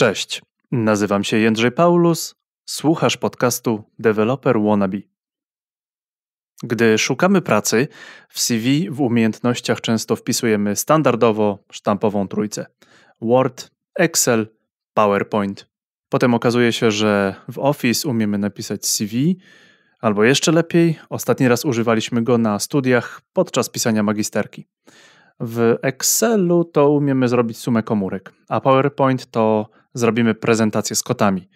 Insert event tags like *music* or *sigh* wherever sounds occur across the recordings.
Cześć, nazywam się Jędrzej Paulus, słuchasz podcastu Developer Wannabe. Gdy szukamy pracy, w CV w umiejętnościach często wpisujemy standardowo sztampową trójcę: Word, Excel, PowerPoint. Potem okazuje się, że w Office umiemy napisać CV, albo jeszcze lepiej, ostatni raz używaliśmy go na studiach podczas pisania magisterki. W Excelu to umiemy zrobić sumę komórek, a PowerPoint to zrobimy prezentację z kotami.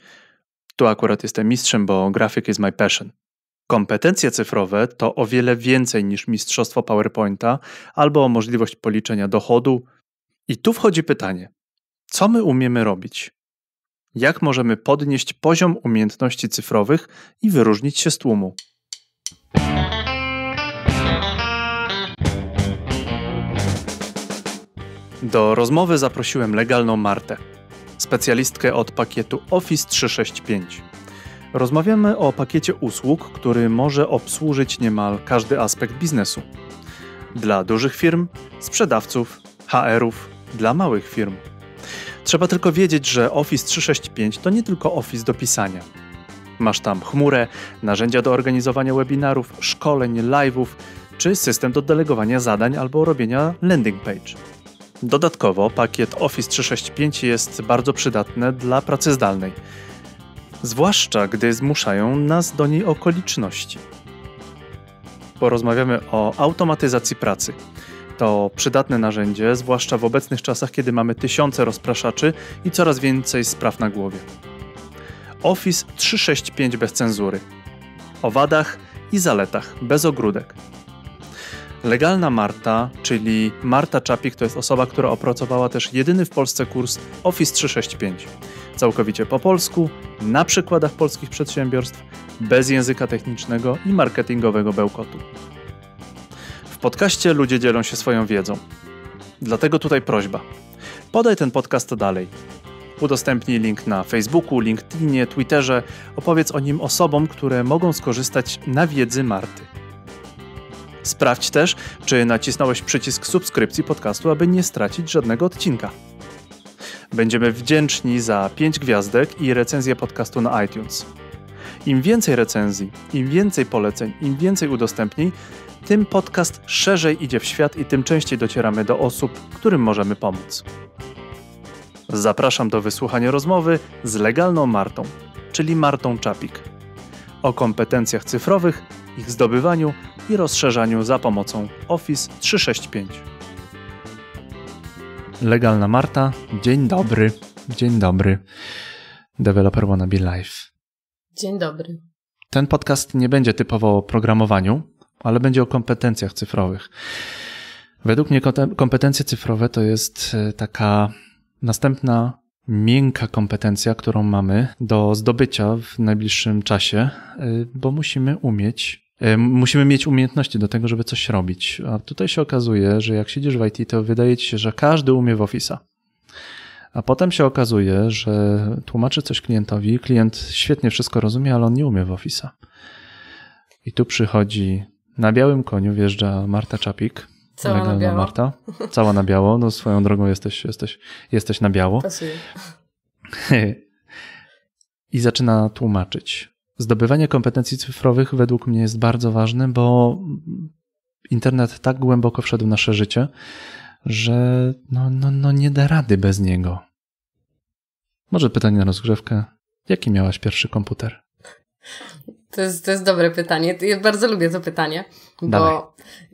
Tu akurat jestem mistrzem, bo grafik is my passion. Kompetencje cyfrowe to o wiele więcej niż mistrzostwo PowerPointa albo możliwość policzenia dochodu. I tu wchodzi pytanie: co my umiemy robić? Jak możemy podnieść poziom umiejętności cyfrowych i wyróżnić się z tłumu? Do rozmowy zaprosiłem legalną Martę, specjalistkę od pakietu Office 365. Rozmawiamy o pakiecie usług, który może obsłużyć niemal każdy aspekt biznesu. Dla dużych firm, sprzedawców, HR-ów, dla małych firm. Trzeba tylko wiedzieć, że Office 365 to nie tylko Office do pisania. Masz tam chmurę, narzędzia do organizowania webinarów, szkoleń, live'ów, czy system do delegowania zadań albo robienia landing page. Dodatkowo pakiet Office 365 jest bardzo przydatny dla pracy zdalnej, zwłaszcza gdy zmuszają nas do niej okoliczności. Porozmawiamy o automatyzacji pracy. To przydatne narzędzie, zwłaszcza w obecnych czasach, kiedy mamy tysiące rozpraszaczy i coraz więcej spraw na głowie. Office 365 bez cenzury. O wadach i zaletach, bez ogródek. Legalna Marta, czyli Marta Czapik, to jest osoba, która opracowała też jedyny w Polsce kurs Office 365. Całkowicie po polsku, na przykładach polskich przedsiębiorstw, bez języka technicznego i marketingowego bełkotu. W podcaście ludzie dzielą się swoją wiedzą. Dlatego tutaj prośba. Podaj ten podcast dalej. Udostępnij link na Facebooku, LinkedInie, Twitterze. Opowiedz o nim osobom, które mogą skorzystać na wiedzy Marty. Sprawdź też, czy nacisnąłeś przycisk subskrypcji podcastu, aby nie stracić żadnego odcinka. Będziemy wdzięczni za 5 gwiazdek i recenzję podcastu na iTunes. Im więcej recenzji, im więcej poleceń, im więcej udostępnień, tym podcast szerzej idzie w świat i tym częściej docieramy do osób, którym możemy pomóc. Zapraszam do wysłuchania rozmowy z legalną Martą, czyli Martą Czapik, o kompetencjach cyfrowych, ich zdobywaniu i rozszerzaniu za pomocą Office 365. Legalna Marta, dzień dobry. Dzień dobry. Developer Wannabe Live. Dzień dobry. Ten podcast nie będzie typowo o programowaniu, ale będzie o kompetencjach cyfrowych. Według mnie kompetencje cyfrowe to jest e, taka następna miękka kompetencja, którą mamy do zdobycia w najbliższym czasie, e, bo musimy umieć musimy mieć umiejętności do tego, żeby coś robić. A tutaj się okazuje, że jak siedzisz w IT, to wydaje ci się, że każdy umie w Office'a. A potem się okazuje, że tłumaczy coś klientowi, klient świetnie wszystko rozumie, ale on nie umie w Office'a. I tu przychodzi na białym koniu, wjeżdża Marta Czapik. Cała na biało. Marta. Cała na biało. No swoją drogą jesteś, jesteś, jesteś na biało. Pasuje. *laughs* I zaczyna tłumaczyć. Zdobywanie kompetencji cyfrowych według mnie jest bardzo ważne, bo internet tak głęboko wszedł w nasze życie, że no, no, no nie da rady bez niego. Może pytanie na rozgrzewkę. Jaki miałaś pierwszy komputer? To jest, to jest dobre pytanie. Ja bardzo lubię to pytanie, bo Dawaj.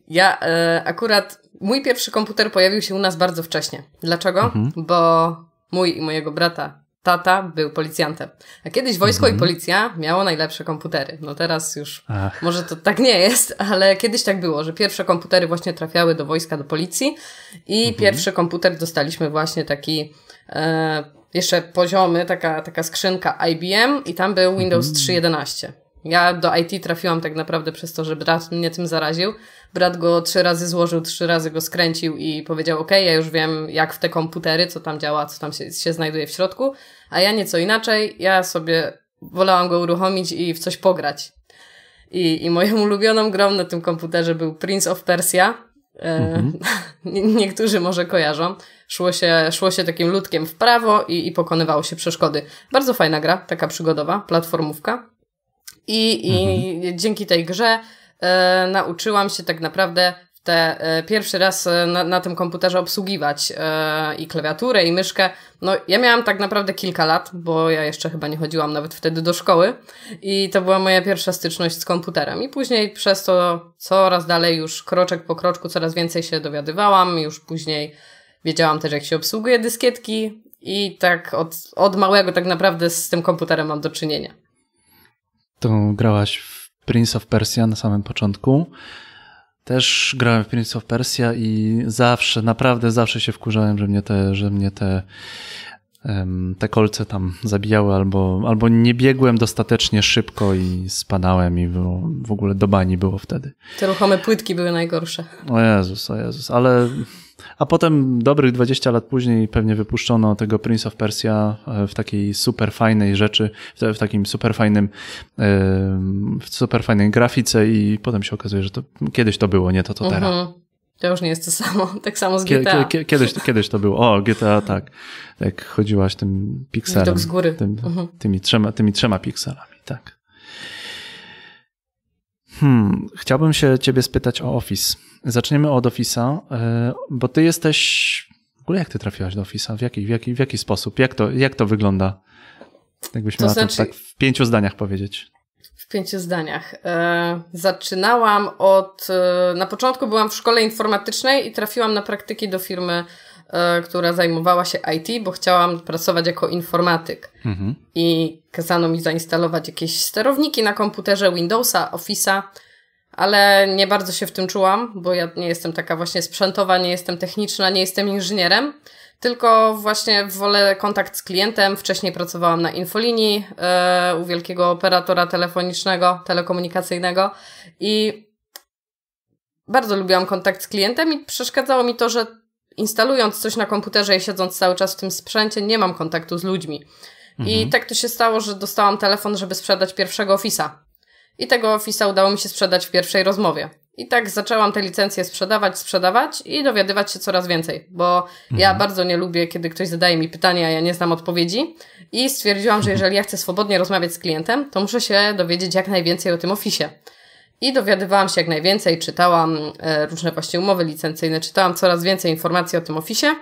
ja e, akurat mój pierwszy komputer pojawił się u nas bardzo wcześnie. Dlaczego? Mhm. Bo mój i mojego brata tata był policjantem. A kiedyś wojsko Mhm. i policja miało najlepsze komputery. No teraz już Ach, może to tak nie jest, ale kiedyś tak było, że pierwsze komputery właśnie trafiały do wojska, do policji i Mhm. pierwszy komputer dostaliśmy właśnie taki e, jeszcze poziomy, taka, taka skrzynka IBM i tam był Windows Mhm. 3.11. Ja do IT trafiłam tak naprawdę przez to, że brat mnie tym zaraził. Brat go trzy razy złożył, trzy razy go skręcił i powiedział, ok, ja już wiem jak w te komputery, co tam działa, co tam się, się znajduje w środku, a ja nieco inaczej, ja sobie wolałam go uruchomić i w coś pograć. I, i moją *laughs* ulubioną grą na tym komputerze był Prince of Persia. E, Mhm. *laughs* nie- Niektórzy może kojarzą. szło się, szło się takim ludkiem w prawo i, i pokonywało się przeszkody. Bardzo fajna gra, taka przygodowa, platformówka. I, i mhm. dzięki tej grze e, nauczyłam się tak naprawdę te e, pierwszy raz e, na, na tym komputerze obsługiwać e, i klawiaturę, i myszkę. No, ja miałam tak naprawdę kilka lat, bo ja jeszcze chyba nie chodziłam nawet wtedy do szkoły i to była moja pierwsza styczność z komputerem. I później przez to coraz dalej już kroczek po kroczku coraz więcej się dowiadywałam, już później wiedziałam też jak się obsługuje dyskietki i tak od, od małego tak naprawdę z tym komputerem mam do czynienia. To grałaś w Prince of Persia na samym początku. Też grałem w Prince of Persia i zawsze, naprawdę zawsze się wkurzałem, że mnie te, że mnie te, um, te kolce tam zabijały, albo, albo nie biegłem dostatecznie szybko i spadałem i było, w ogóle do bani było wtedy. Te ruchome płytki były najgorsze. O Jezus, o Jezus, ale a potem dobrych 20 lat później pewnie wypuszczono tego Prince of Persia e, w takiej super fajnej rzeczy, w takim super fajnym, e, w super fajnej grafice i potem się okazuje, że to kiedyś to było, nie to, to teraz. Mhm. To już nie jest to samo, *laughs* tak samo z GTA. Kiedyś, kiedyś to było. O, GTA tak. Jak chodziłaś tym pikselem. Widok z góry. Tym, mhm. tymi, trzema, tymi trzema pikselami, tak. Hmm, chciałbym się ciebie spytać o Office. Zaczniemy od Office'a, e, bo ty jesteś. W ogóle jak ty trafiłaś do Office'a? W jaki, w jaki, w jaki sposób? Jak to, jak to wygląda? Jakbyś to miała znaczy... to tak w pięciu zdaniach powiedzieć. W pięciu zdaniach. E, zaczynałam od. E, na początku byłam w szkole informatycznej i trafiłam na praktyki do firmy, która zajmowała się IT, bo chciałam pracować jako informatyk. Mhm. I kazano mi zainstalować jakieś sterowniki na komputerze Windowsa, Office'a ale nie bardzo się w tym czułam, bo ja nie jestem taka właśnie sprzętowa, nie jestem techniczna, nie jestem inżynierem, tylko właśnie wolę kontakt z klientem. Wcześniej pracowałam na infolinii e, u wielkiego operatora telefonicznego, telekomunikacyjnego i bardzo lubiłam kontakt z klientem i przeszkadzało mi to, że instalując coś na komputerze i siedząc cały czas w tym sprzęcie, nie mam kontaktu z ludźmi. Mhm. I tak to się stało, że dostałam telefon, żeby sprzedać pierwszego Office'a. I tego Office'a udało mi się sprzedać w pierwszej rozmowie. I tak zaczęłam te licencje sprzedawać, sprzedawać i dowiadywać się coraz więcej, bo mhm. ja bardzo nie lubię, kiedy ktoś zadaje mi pytania, a ja nie znam odpowiedzi. I stwierdziłam, że *laughs* jeżeli ja chcę swobodnie rozmawiać z klientem, to muszę się dowiedzieć jak najwięcej o tym Office'ie. I dowiadywałam się jak najwięcej, czytałam e, różne właśnie umowy licencyjne, czytałam coraz więcej informacji o tym Office'ie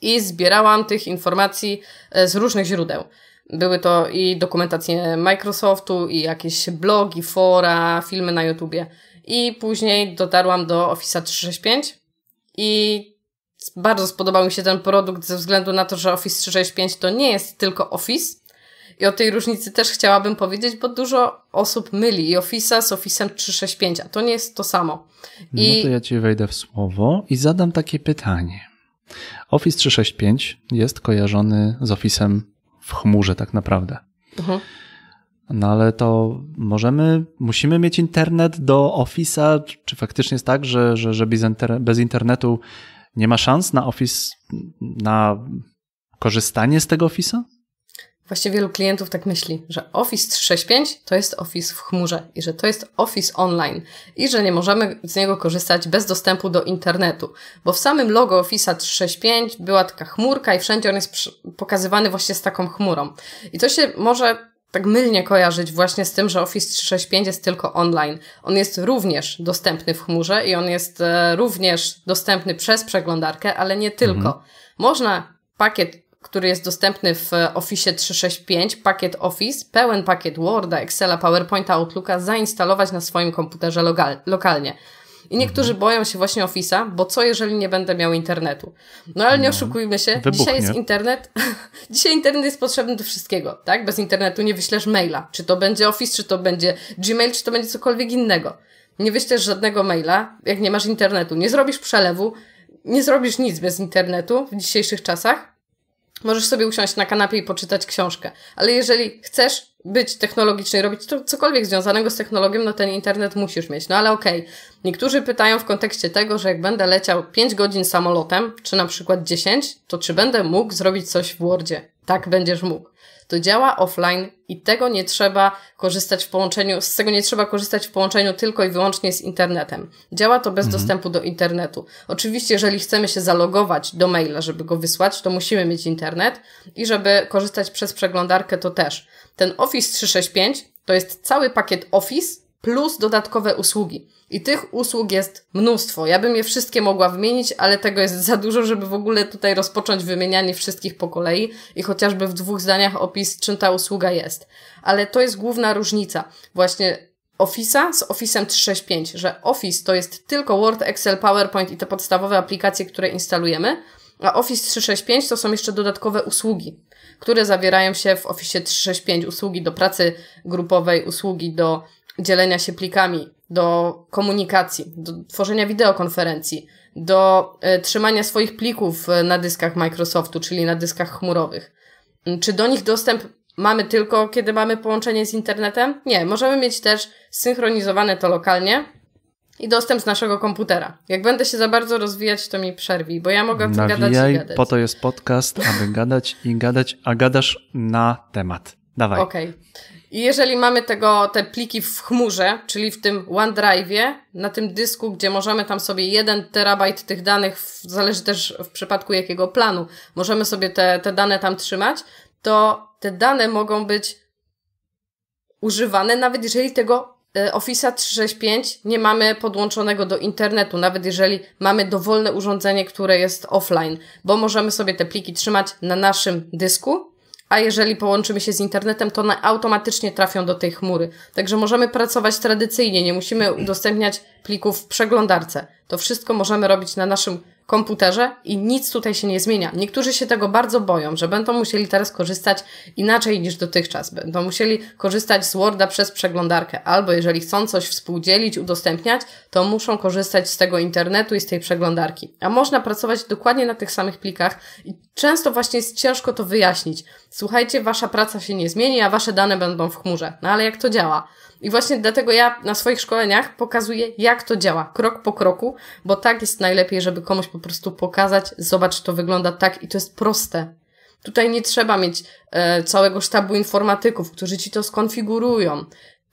i zbierałam tych informacji e, z różnych źródeł. Były to i dokumentacje Microsoftu, i jakieś blogi, fora, filmy na YouTubie. I później dotarłam do Office 365 i bardzo spodobał mi się ten produkt ze względu na to, że Office 365 to nie jest tylko Office. I o tej różnicy też chciałabym powiedzieć, bo dużo osób myli i Office'a z Office'em 365, a to nie jest to samo. I... No to ja Ci wejdę w słowo i zadam takie pytanie. Office 365 jest kojarzony z Office'em w chmurze tak naprawdę. Mhm. No ale to możemy, musimy mieć internet do Office'a, czy faktycznie jest tak, że, że, że bez, inter bez internetu nie ma szans na Office, na korzystanie z tego Office'a? Właściwie wielu klientów tak myśli, że Office 365 to jest Office w chmurze i że to jest Office online i że nie możemy z niego korzystać bez dostępu do internetu, bo w samym logo Office'a 365 była taka chmurka i wszędzie on jest pokazywany właśnie z taką chmurą. I to się może tak mylnie kojarzyć właśnie z tym, że Office 365 jest tylko online. On jest również dostępny w chmurze i on jest e, również dostępny przez przeglądarkę, ale nie tylko. Mhm. Można pakiet który jest dostępny w Office 365, pakiet Office, pełen pakiet Worda, Excela, PowerPointa, Outlooka zainstalować na swoim komputerze lokalnie. I niektórzy mhm. boją się właśnie Office'a, bo co jeżeli nie będę miał internetu? No ale nie no, oszukujmy się, wybuchnie. dzisiaj jest internet, *laughs* dzisiaj internet jest potrzebny do wszystkiego, tak? Bez internetu nie wyślesz maila. Czy to będzie Office, czy to będzie Gmail, czy to będzie cokolwiek innego. Nie wyślesz żadnego maila, jak nie masz internetu. Nie zrobisz przelewu, nie zrobisz nic bez internetu w dzisiejszych czasach. Możesz sobie usiąść na kanapie i poczytać książkę. Ale jeżeli chcesz być technologiczny robić to cokolwiek związanego z technologią, no ten internet musisz mieć. No ale okej. Okay. Niektórzy pytają w kontekście tego, że jak będę leciał 5 godzin samolotem, czy na przykład 10, to czy będę mógł zrobić coś w Wordzie? Tak będziesz mógł. To działa offline i tego nie trzeba korzystać w połączeniu, z tego nie trzeba korzystać w połączeniu tylko i wyłącznie z internetem. Działa to bez mhm. dostępu do internetu. Oczywiście, jeżeli chcemy się zalogować do maila, żeby go wysłać, to musimy mieć internet i żeby korzystać przez przeglądarkę, to też. Ten Office 365 to jest cały pakiet Office plus dodatkowe usługi. I tych usług jest mnóstwo. Ja bym je wszystkie mogła wymienić, ale tego jest za dużo, żeby w ogóle tutaj rozpocząć wymienianie wszystkich po kolei i chociażby w dwóch zdaniach opis, czym ta usługa jest. Ale to jest główna różnica. Właśnie Office'a z Office'em 365, że Office to jest tylko Word, Excel, PowerPoint i te podstawowe aplikacje, które instalujemy, a Office 365 to są jeszcze dodatkowe usługi, które zawierają się w Office 365. Usługi do pracy grupowej, usługi do dzielenia się plikami, do komunikacji, do tworzenia wideokonferencji, do y, trzymania swoich plików e, na dyskach Microsoftu, czyli na dyskach chmurowych. Mm, czy do nich dostęp mamy tylko, kiedy mamy połączenie z internetem? Nie, możemy mieć też synchronizowane to lokalnie i dostęp z naszego komputera. Jak będę się za bardzo rozwijać, to mi przerwij, bo ja mogę o tym gadać i gadać. po to jest podcast, aby gadać i gadać, a gadasz na temat. Dawaj. Okej. Okay. I jeżeli mamy tego, te pliki w chmurze, czyli w tym OneDrive'ie, na tym dysku, gdzie możemy tam sobie jeden terabajt tych danych, zależy też w przypadku jakiego planu, możemy sobie te, te dane tam trzymać, to te dane mogą być używane, nawet jeżeli tego e, Office'a 365 nie mamy podłączonego do internetu, nawet jeżeli mamy dowolne urządzenie, które jest offline, bo możemy sobie te pliki trzymać na naszym dysku a jeżeli połączymy się z internetem, to automatycznie trafią do tej chmury. Także możemy pracować tradycyjnie, nie musimy udostępniać plików w przeglądarce. To wszystko możemy robić na naszym komputerze i nic tutaj się nie zmienia. Niektórzy się tego bardzo boją, że będą musieli teraz korzystać inaczej niż dotychczas. Będą musieli korzystać z Worda przez przeglądarkę, albo jeżeli chcą coś współdzielić, udostępniać, to muszą korzystać z tego internetu i z tej przeglądarki. A można pracować dokładnie na tych samych plikach i często właśnie jest ciężko to wyjaśnić. Słuchajcie, wasza praca się nie zmieni, a wasze dane będą w chmurze. No ale jak to działa? I właśnie dlatego ja na swoich szkoleniach pokazuję, jak to działa, krok po kroku, bo tak jest najlepiej, żeby komuś po prostu pokazać, zobacz, to wygląda tak i to jest proste. Tutaj nie trzeba mieć e, całego sztabu informatyków, którzy ci to skonfigurują.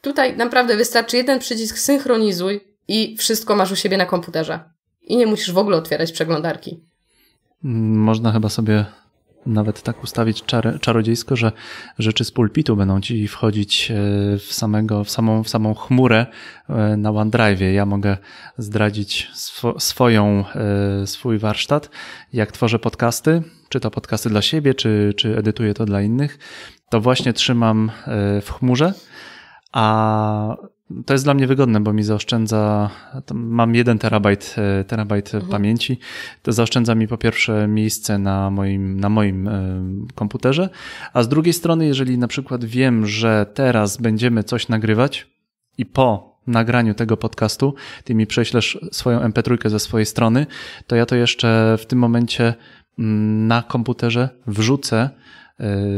Tutaj naprawdę wystarczy jeden przycisk synchronizuj i wszystko masz u siebie na komputerze. I nie musisz w ogóle otwierać przeglądarki. Można chyba sobie nawet tak ustawić czar, czarodziejsko, że rzeczy z pulpitu będą ci wchodzić e, w, samego, w, samą, w samą chmurę e, na OneDrive. Ja mogę zdradzić swo, swoją, e, swój warsztat, jak tworzę podcasty, czy to podcasty dla siebie, czy, czy edytuję to dla innych, to właśnie trzymam w chmurze, a to jest dla mnie wygodne, bo mi zaoszczędza, mam jeden terabajt, e, terabajt mhm. pamięci, to zaoszczędza mi po pierwsze miejsce na moim, na moim e, komputerze, a z drugiej strony, jeżeli na przykład wiem, że teraz będziemy coś nagrywać i po nagraniu tego podcastu ty mi prześlesz swoją MP3 ze swojej strony, to ja to jeszcze w tym momencie mm, na komputerze wrzucę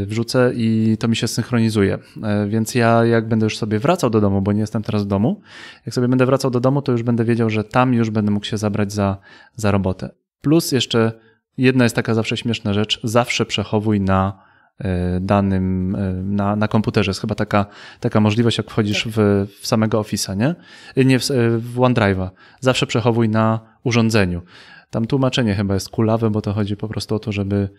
wrzucę i to mi się synchronizuje. E, więc ja jak będę już sobie wracał do domu, bo nie jestem teraz w domu, jak sobie będę wracał do domu, to już będę wiedział, że tam już będę mógł się zabrać za, za robotę. Plus jeszcze jedna jest taka zawsze śmieszna rzecz, zawsze przechowuj na e, danym, na, na komputerze. Jest chyba taka, taka możliwość, jak wchodzisz tak. w, w samego Office'a, nie? Nie, w, w OneDrive'a. Zawsze przechowuj na urządzeniu. Tam tłumaczenie chyba jest kulawe, bo to chodzi po prostu o to, żeby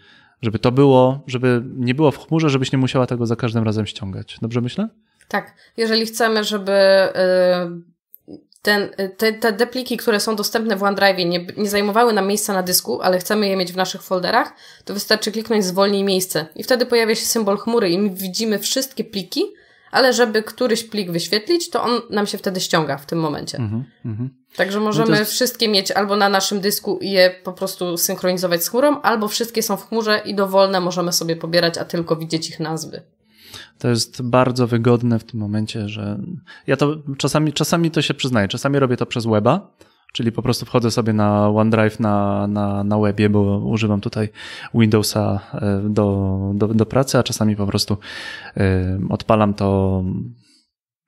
żeby to było, żeby nie było w chmurze, żebyś nie musiała tego za każdym razem ściągać. Dobrze myślę? Tak. Jeżeli chcemy, żeby y, ten, te, te depliki, które są dostępne w OneDrive nie, nie zajmowały nam miejsca na dysku, ale chcemy je mieć w naszych folderach, to wystarczy kliknąć zwolnij miejsce i wtedy pojawia się symbol chmury i my widzimy wszystkie pliki, ale żeby któryś plik wyświetlić, to on nam się wtedy ściąga w tym momencie. Mm -hmm. Także no możemy no jest... wszystkie mieć albo na naszym dysku i je po prostu synchronizować z chmurą, albo wszystkie są w chmurze i dowolne możemy sobie pobierać, a tylko widzieć ich nazwy. To jest bardzo wygodne w tym momencie, że ja to czasami, czasami to się przyznaję, czasami robię to przez weba, czyli po prostu wchodzę sobie na OneDrive na, na, na webie, bo używam tutaj Windowsa e, do, do, do pracy, a czasami po prostu e, odpalam to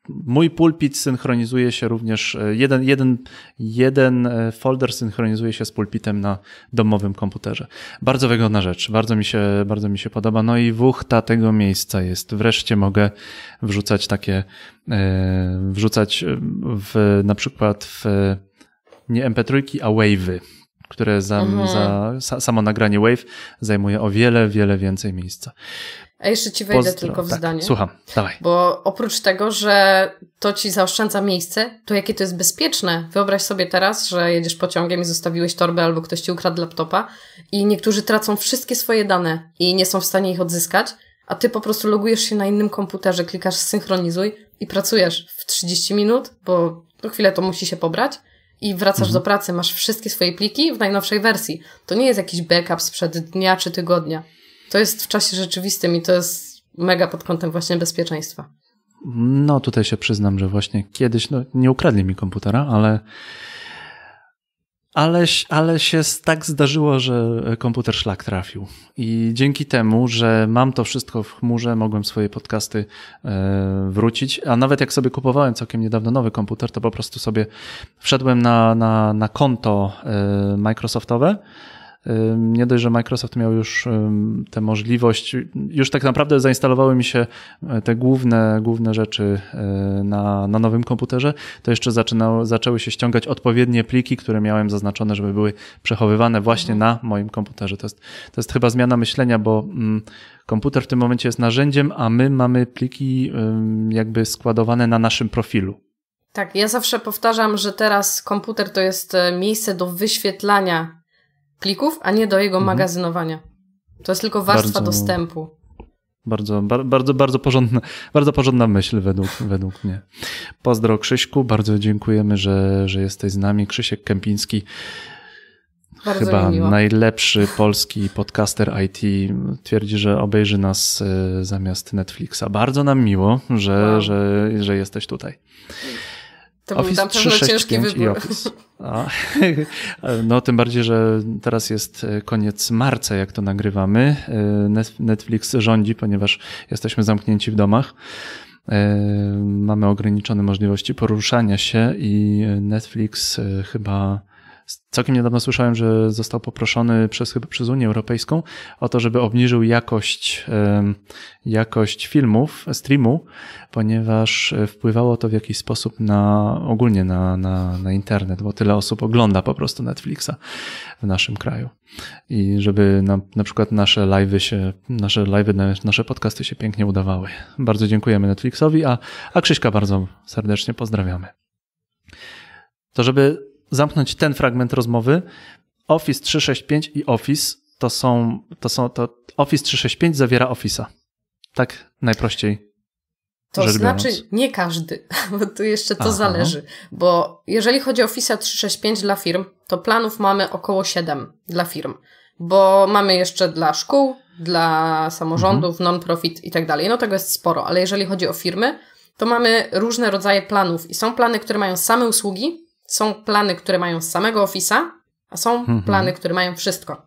mój pulpit synchronizuje się również, e, jeden, jeden, jeden folder synchronizuje się z pulpitem na domowym komputerze. Bardzo wygodna rzecz, bardzo mi się, bardzo mi się podoba. No i wuchta tego miejsca jest. Wreszcie mogę wrzucać takie, wrzucać w, na przykład w nie MP3, a wave'y które za, mhm. za, samo nagranie Wave zajmuje o wiele, wiele więcej miejsca. A jeszcze ci wejdę Pozdro, tylko w tak, zdanie. Słucham, dawaj. Bo oprócz tego, że to ci zaoszczędza miejsce, to jakie to jest bezpieczne. Wyobraź sobie teraz, że jedziesz pociągiem i zostawiłeś torbę albo ktoś ci ukradł laptopa i niektórzy tracą wszystkie swoje dane i nie są w stanie ich odzyskać, a ty po prostu logujesz się na innym komputerze, klikasz synchronizuj i pracujesz w 30 minut, bo chwilę to musi się pobrać i wracasz mhm. do pracy, masz wszystkie swoje pliki w najnowszej wersji. To nie jest jakiś backup sprzed dnia czy tygodnia. To jest w czasie rzeczywistym i to jest mega pod kątem właśnie bezpieczeństwa. No, tutaj się przyznam, że właśnie kiedyś, no, nie ukradli mi komputera, ale ale, ale się tak zdarzyło, że komputer szlak trafił. I dzięki temu, że mam to wszystko w chmurze, mogłem swoje podcasty e, wrócić. A nawet jak sobie kupowałem całkiem niedawno nowy komputer, to po prostu sobie wszedłem na, na, na konto e, Microsoftowe nie dość, że Microsoft miał już tę możliwość, już tak naprawdę zainstalowały mi się e, te główne, główne rzeczy e, na, na nowym komputerze, to jeszcze zaczynało, zaczęły się ściągać odpowiednie pliki, które miałem zaznaczone, żeby były przechowywane właśnie na moim komputerze. To jest, to jest chyba zmiana myślenia, bo mm, komputer w tym momencie jest narzędziem, a my mamy pliki jakby składowane na naszym profilu. Tak, ja zawsze powtarzam, że teraz komputer to jest e, miejsce do wyświetlania plików, a nie do jego mhm. magazynowania. To jest tylko warstwa bardzo, dostępu. Bardzo, bardzo, bardzo, porządna, bardzo porządna myśl według, według mnie. Pozdro Krzyśku, bardzo dziękujemy, że, że jesteś z nami. Krzysiek Kępiński, bardzo chyba najlepszy polski podcaster IT, twierdzi, że obejrzy nas e, zamiast Netflixa. Bardzo nam miło, że, wow. że, że jesteś tutaj. To Office był na pewno ciężki wybór. *laughs* no tym bardziej, że teraz jest e, koniec marca, jak to nagrywamy. E, Netflix rządzi, ponieważ jesteśmy zamknięci w domach. E, mamy ograniczone możliwości poruszania się i Netflix chyba Całkiem niedawno słyszałem, że został poproszony przez, chyba przez Unię Europejską o to, żeby obniżył jakość, jakość filmów, streamu, ponieważ e, wpływało to w jakiś sposób na ogólnie na, na, na internet, bo tyle osób ogląda po prostu Netflixa w naszym kraju. I żeby na, na przykład nasze live'y się, nasze live'y, nasze podcasty się pięknie udawały. Bardzo dziękujemy Netflixowi, a, a Krzyśka bardzo serdecznie pozdrawiamy. To żeby zamknąć ten fragment rozmowy, Office 365 i Office to są, to są, to Office 365 zawiera Office'a. Tak najprościej. To znaczy nie każdy, *laughs* bo tu jeszcze to Aha. zależy. Bo jeżeli chodzi o Office 365 dla firm, to planów mamy około 7 dla firm. Bo mamy jeszcze dla szkół, dla samorządów, mhm. non-profit i tak dalej. No tego jest sporo, ale jeżeli chodzi o firmy, to mamy różne rodzaje planów i są plany, które mają same usługi, są plany, które mają samego Office'a, a są mhm. plany, które mają wszystko.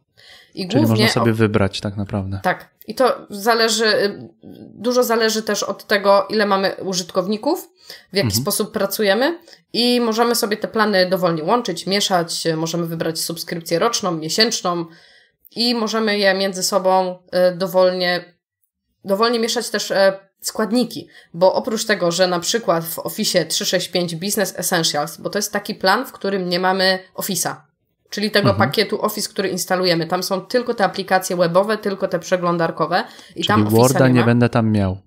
I Czyli można sobie o... wybrać tak naprawdę. Tak. I to zależy, y, dużo zależy też od tego, ile mamy użytkowników, w jaki mhm. sposób pracujemy i możemy sobie te plany dowolnie łączyć, mieszać, możemy wybrać subskrypcję roczną, miesięczną i możemy je między sobą y, dowolnie, dowolnie mieszać też y, składniki, bo oprócz tego, że na przykład w Office 365 Business Essentials, bo to jest taki plan, w którym nie mamy Office'a, czyli tego mhm. pakietu Office, który instalujemy. Tam są tylko te aplikacje webowe, tylko te przeglądarkowe i czyli tam Worda nie, nie, będę tam miał.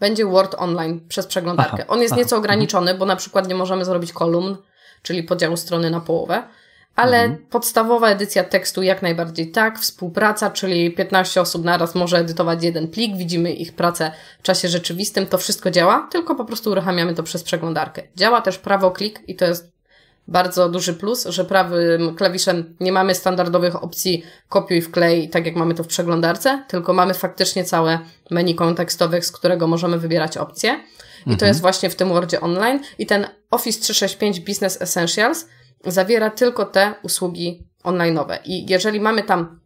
Będzie Word online przez przeglądarkę. Aha, On jest aha, nieco ograniczony, bo na przykład nie możemy zrobić kolumn, czyli podziału strony na połowę, ale mhm. podstawowa edycja tekstu jak najbardziej tak, współpraca, czyli 15 osób naraz może edytować jeden plik, widzimy ich pracę w czasie rzeczywistym, to wszystko działa, tylko po prostu uruchamiamy to przez przeglądarkę. Działa też prawo klik i to jest bardzo duży plus, że prawym klawiszem nie mamy standardowych opcji kopiuj, wklej, tak jak mamy to w przeglądarce, tylko mamy faktycznie całe menu kontekstowych, z którego możemy wybierać opcje. I mhm. to jest właśnie w tym Wordzie Online. I ten Office 365 Business Essentials zawiera tylko te usługi online'owe. I jeżeli mamy tam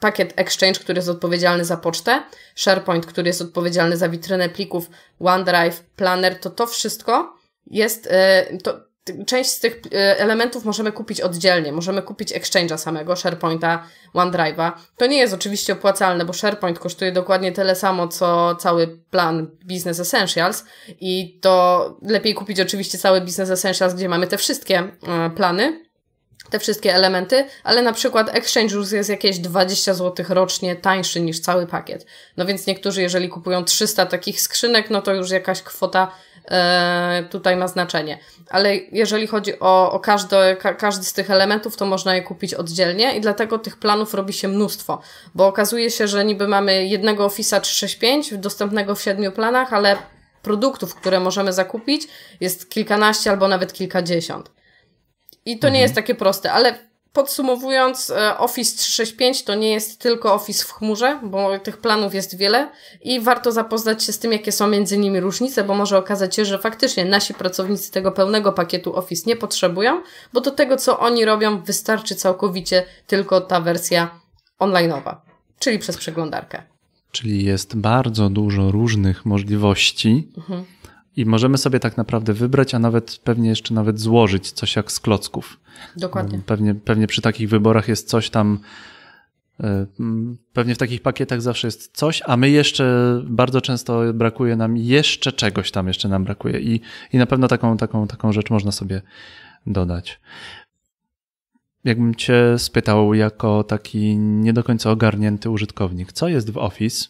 pakiet Exchange, który jest odpowiedzialny za pocztę, SharePoint, który jest odpowiedzialny za witrynę plików, OneDrive, Planner, to to wszystko jest, e, to, część z tych e, elementów możemy kupić oddzielnie. Możemy kupić Exchange'a samego, SharePointa, OneDrive'a. To nie jest oczywiście opłacalne, bo SharePoint kosztuje dokładnie tyle samo, co cały plan Business Essentials i to lepiej kupić oczywiście cały Business Essentials, gdzie mamy te wszystkie e, plany, te wszystkie elementy, ale na przykład Exchange już jest jakieś 20 zł rocznie tańszy niż cały pakiet. No więc niektórzy, jeżeli kupują 300 takich skrzynek, no to już jakaś kwota tutaj ma znaczenie. Ale jeżeli chodzi o, o każdy, ka, każdy z tych elementów, to można je kupić oddzielnie i dlatego tych planów robi się mnóstwo, bo okazuje się, że niby mamy jednego Office'a 365 dostępnego w siedmiu planach, ale produktów, które możemy zakupić jest kilkanaście albo nawet kilkadziesiąt. I to mhm. nie jest takie proste, ale podsumowując, e, Office 365 to nie jest tylko Office w chmurze, bo tych planów jest wiele i warto zapoznać się z tym, jakie są między nimi różnice, bo może okazać się, że faktycznie nasi pracownicy tego pełnego pakietu Office nie potrzebują, bo do tego, co oni robią, wystarczy całkowicie tylko ta wersja online'owa, czyli przez przeglądarkę. Czyli jest bardzo dużo różnych możliwości. Mhm i możemy sobie tak naprawdę wybrać, a nawet pewnie jeszcze nawet złożyć coś jak z klocków. Dokładnie. Pewnie, pewnie przy takich wyborach jest coś tam, e, pewnie w takich pakietach zawsze jest coś, a my jeszcze bardzo często brakuje nam jeszcze czegoś tam jeszcze nam brakuje i, i na pewno taką, taką, taką rzecz można sobie dodać. Jakbym cię spytał jako taki nie do końca ogarnięty użytkownik, co jest w Office?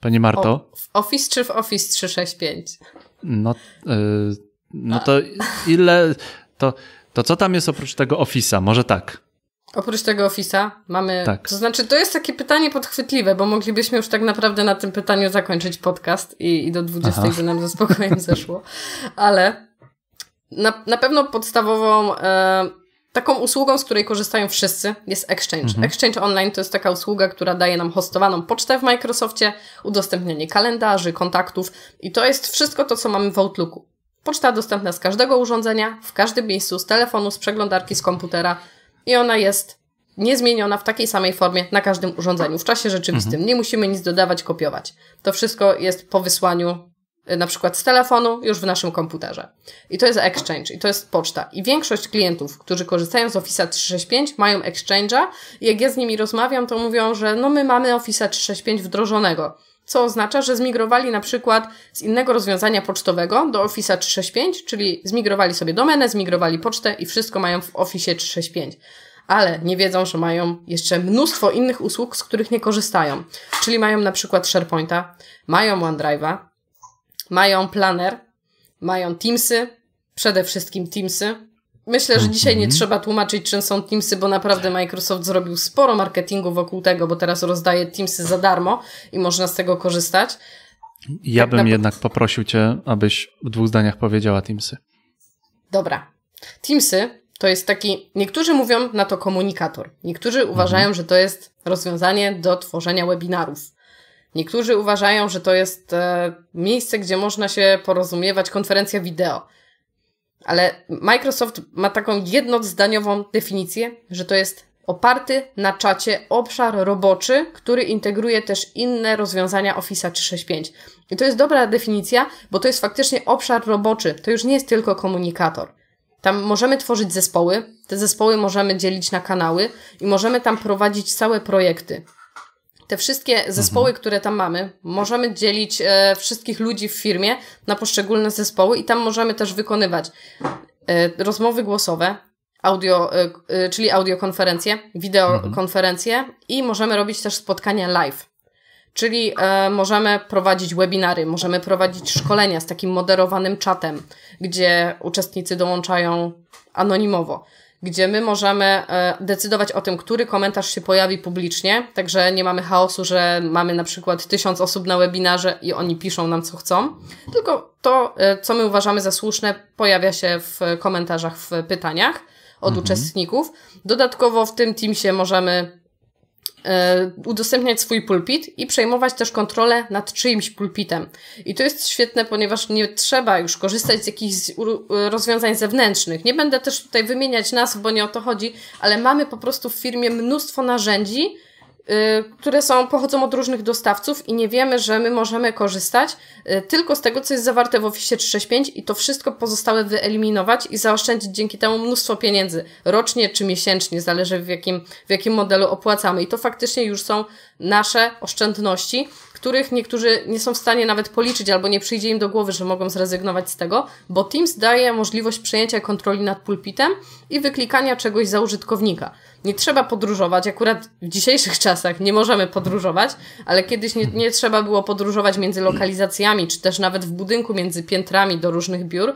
Pani Marto? O, w Office czy w Office 365? No, yy, no to ile. To, to co tam jest oprócz tego Office'a? Może tak. Oprócz tego Office'a mamy. Tak. To znaczy, to jest takie pytanie podchwytliwe, bo moglibyśmy już tak naprawdę na tym pytaniu zakończyć podcast i, i do 20 by nam ze spokojem *laughs* zeszło. Ale na, na pewno podstawową. E, Taką usługą, z której korzystają wszyscy, jest Exchange. Mhm. Exchange Online to jest taka usługa, która daje nam hostowaną pocztę w Microsoftie, udostępnienie kalendarzy, kontaktów i to jest wszystko to, co mamy w Outlooku. Poczta dostępna z każdego urządzenia, w każdym miejscu, z telefonu, z przeglądarki, z komputera i ona jest niezmieniona w takiej samej formie na każdym urządzeniu w czasie rzeczywistym. Mhm. Nie musimy nic dodawać, kopiować. To wszystko jest po wysłaniu Y, na przykład z telefonu, już w naszym komputerze. I to jest Exchange, i to jest poczta. I większość klientów, którzy korzystają z Office 365, mają Exchange'a. I jak ja z nimi rozmawiam, to mówią, że no my mamy Office 365 wdrożonego. Co oznacza, że zmigrowali na przykład z innego rozwiązania pocztowego do Office 365, czyli zmigrowali sobie domenę, zmigrowali pocztę i wszystko mają w Office 365 ale nie wiedzą, że mają jeszcze mnóstwo innych usług, z których nie korzystają. Czyli mają na przykład SharePointa, mają OneDrive'a, mają planer, mają Teamsy, przede wszystkim Teamsy. Myślę, że dzisiaj nie mhm. trzeba tłumaczyć, czym są Teamsy, bo naprawdę Microsoft zrobił sporo marketingu wokół tego, bo teraz rozdaje Teamsy za darmo i można z tego korzystać. Ja tak bym na... jednak poprosił Cię, abyś w dwóch zdaniach powiedziała Teamsy. Dobra. Teamsy to jest taki, niektórzy mówią na to komunikator, niektórzy mhm. uważają, że to jest rozwiązanie do tworzenia webinarów. Niektórzy uważają, że to jest e, miejsce, gdzie można się porozumiewać, konferencja wideo. Ale Microsoft ma taką jednozdaniową definicję, że to jest oparty na czacie obszar roboczy, który integruje też inne rozwiązania Office 365. I to jest dobra definicja, bo to jest faktycznie obszar roboczy. To już nie jest tylko komunikator. Tam możemy tworzyć zespoły, te zespoły możemy dzielić na kanały i możemy tam prowadzić całe projekty te wszystkie zespoły, mhm. które tam mamy, możemy dzielić e, wszystkich ludzi w firmie na poszczególne zespoły i tam możemy też wykonywać e, rozmowy głosowe, audio, e, e czyli audiokonferencje, wideokonferencje mhm. i możemy robić też spotkania live. Czyli e, możemy prowadzić webinary, możemy prowadzić szkolenia z takim moderowanym czatem, gdzie uczestnicy dołączają anonimowo gdzie my możemy e, decydować o tym, który komentarz się pojawi publicznie, także nie mamy chaosu, że mamy na przykład tysiąc osób na webinarze i oni piszą nam co chcą, tylko to, e, co my uważamy za słuszne, pojawia się w komentarzach, w pytaniach od mhm. uczestników. Dodatkowo w tym Teamsie możemy udostępniać swój pulpit i przejmować też kontrolę nad czyimś pulpitem. I to jest świetne, ponieważ nie trzeba już korzystać z jakichś rozwiązań zewnętrznych. Nie będę też tutaj wymieniać nazw, bo nie o to chodzi, ale mamy po prostu w firmie mnóstwo narzędzi, które są, pochodzą od różnych dostawców i nie wiemy, że my możemy korzystać y, tylko z tego, co jest zawarte w Office 365 i to wszystko pozostałe wyeliminować i zaoszczędzić dzięki temu mnóstwo pieniędzy rocznie czy miesięcznie, zależy w jakim, w jakim modelu opłacamy. I to faktycznie już są nasze oszczędności, których niektórzy nie są w stanie nawet policzyć albo nie przyjdzie im do głowy, że mogą zrezygnować z tego, bo Teams daje możliwość przejęcia kontroli nad pulpitem i wyklikania czegoś za użytkownika. Nie trzeba podróżować, akurat w dzisiejszych *laughs* czasach nie możemy podróżować, ale kiedyś nie, nie trzeba było podróżować między lokalizacjami, czy też nawet w budynku między piętrami do różnych biur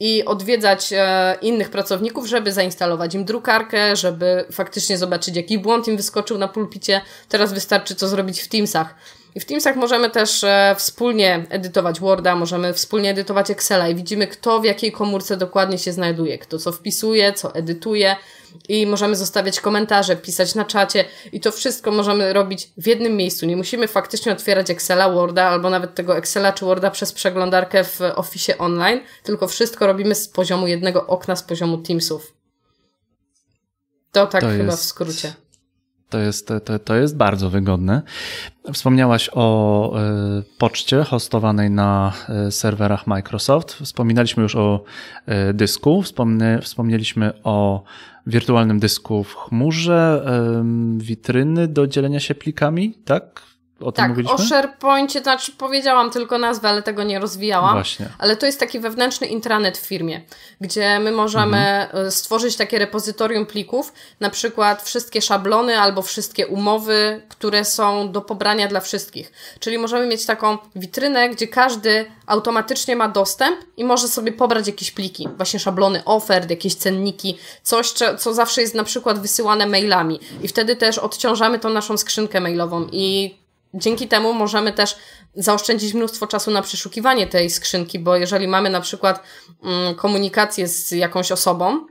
i odwiedzać e, innych pracowników, żeby zainstalować im drukarkę, żeby faktycznie zobaczyć, jaki błąd im wyskoczył na pulpicie. Teraz wystarczy co zrobić w Teamsach. I w Teamsach możemy też e, wspólnie edytować Worda, możemy wspólnie edytować Excela i widzimy, kto w jakiej komórce dokładnie się znajduje, kto co wpisuje, co edytuje i możemy zostawiać komentarze, pisać na czacie i to wszystko możemy robić w jednym miejscu. Nie musimy faktycznie otwierać Excela, Worda albo nawet tego Excela czy Worda przez przeglądarkę w Office Online, tylko wszystko robimy z poziomu jednego okna, z poziomu Teamsów. To tak to chyba jest... w skrócie. To jest, to, to jest bardzo wygodne. Wspomniałaś o y, poczcie hostowanej na y, serwerach Microsoft. Wspominaliśmy już o y, dysku, wspomnieliśmy o wirtualnym dysku w chmurze, witryny do dzielenia się plikami, tak? O tak, mówiliśmy? o SharePointie, znaczy powiedziałam tylko nazwę, ale tego nie rozwijałam. Właśnie. Ale to jest taki wewnętrzny intranet w firmie, gdzie my możemy mhm. E, stworzyć takie repozytorium plików, na przykład wszystkie szablony albo wszystkie umowy, które są do pobrania dla wszystkich. Czyli możemy mieć taką witrynę, gdzie każdy automatycznie ma dostęp i może sobie pobrać jakieś pliki, właśnie szablony ofert, jakieś cenniki, coś, co zawsze jest na przykład wysyłane mailami. I wtedy też odciążamy tą naszą skrzynkę mailową i Dzięki temu możemy też zaoszczędzić mnóstwo czasu na przeszukiwanie tej skrzynki, bo jeżeli mamy na przykład mm, komunikację z jakąś osobą.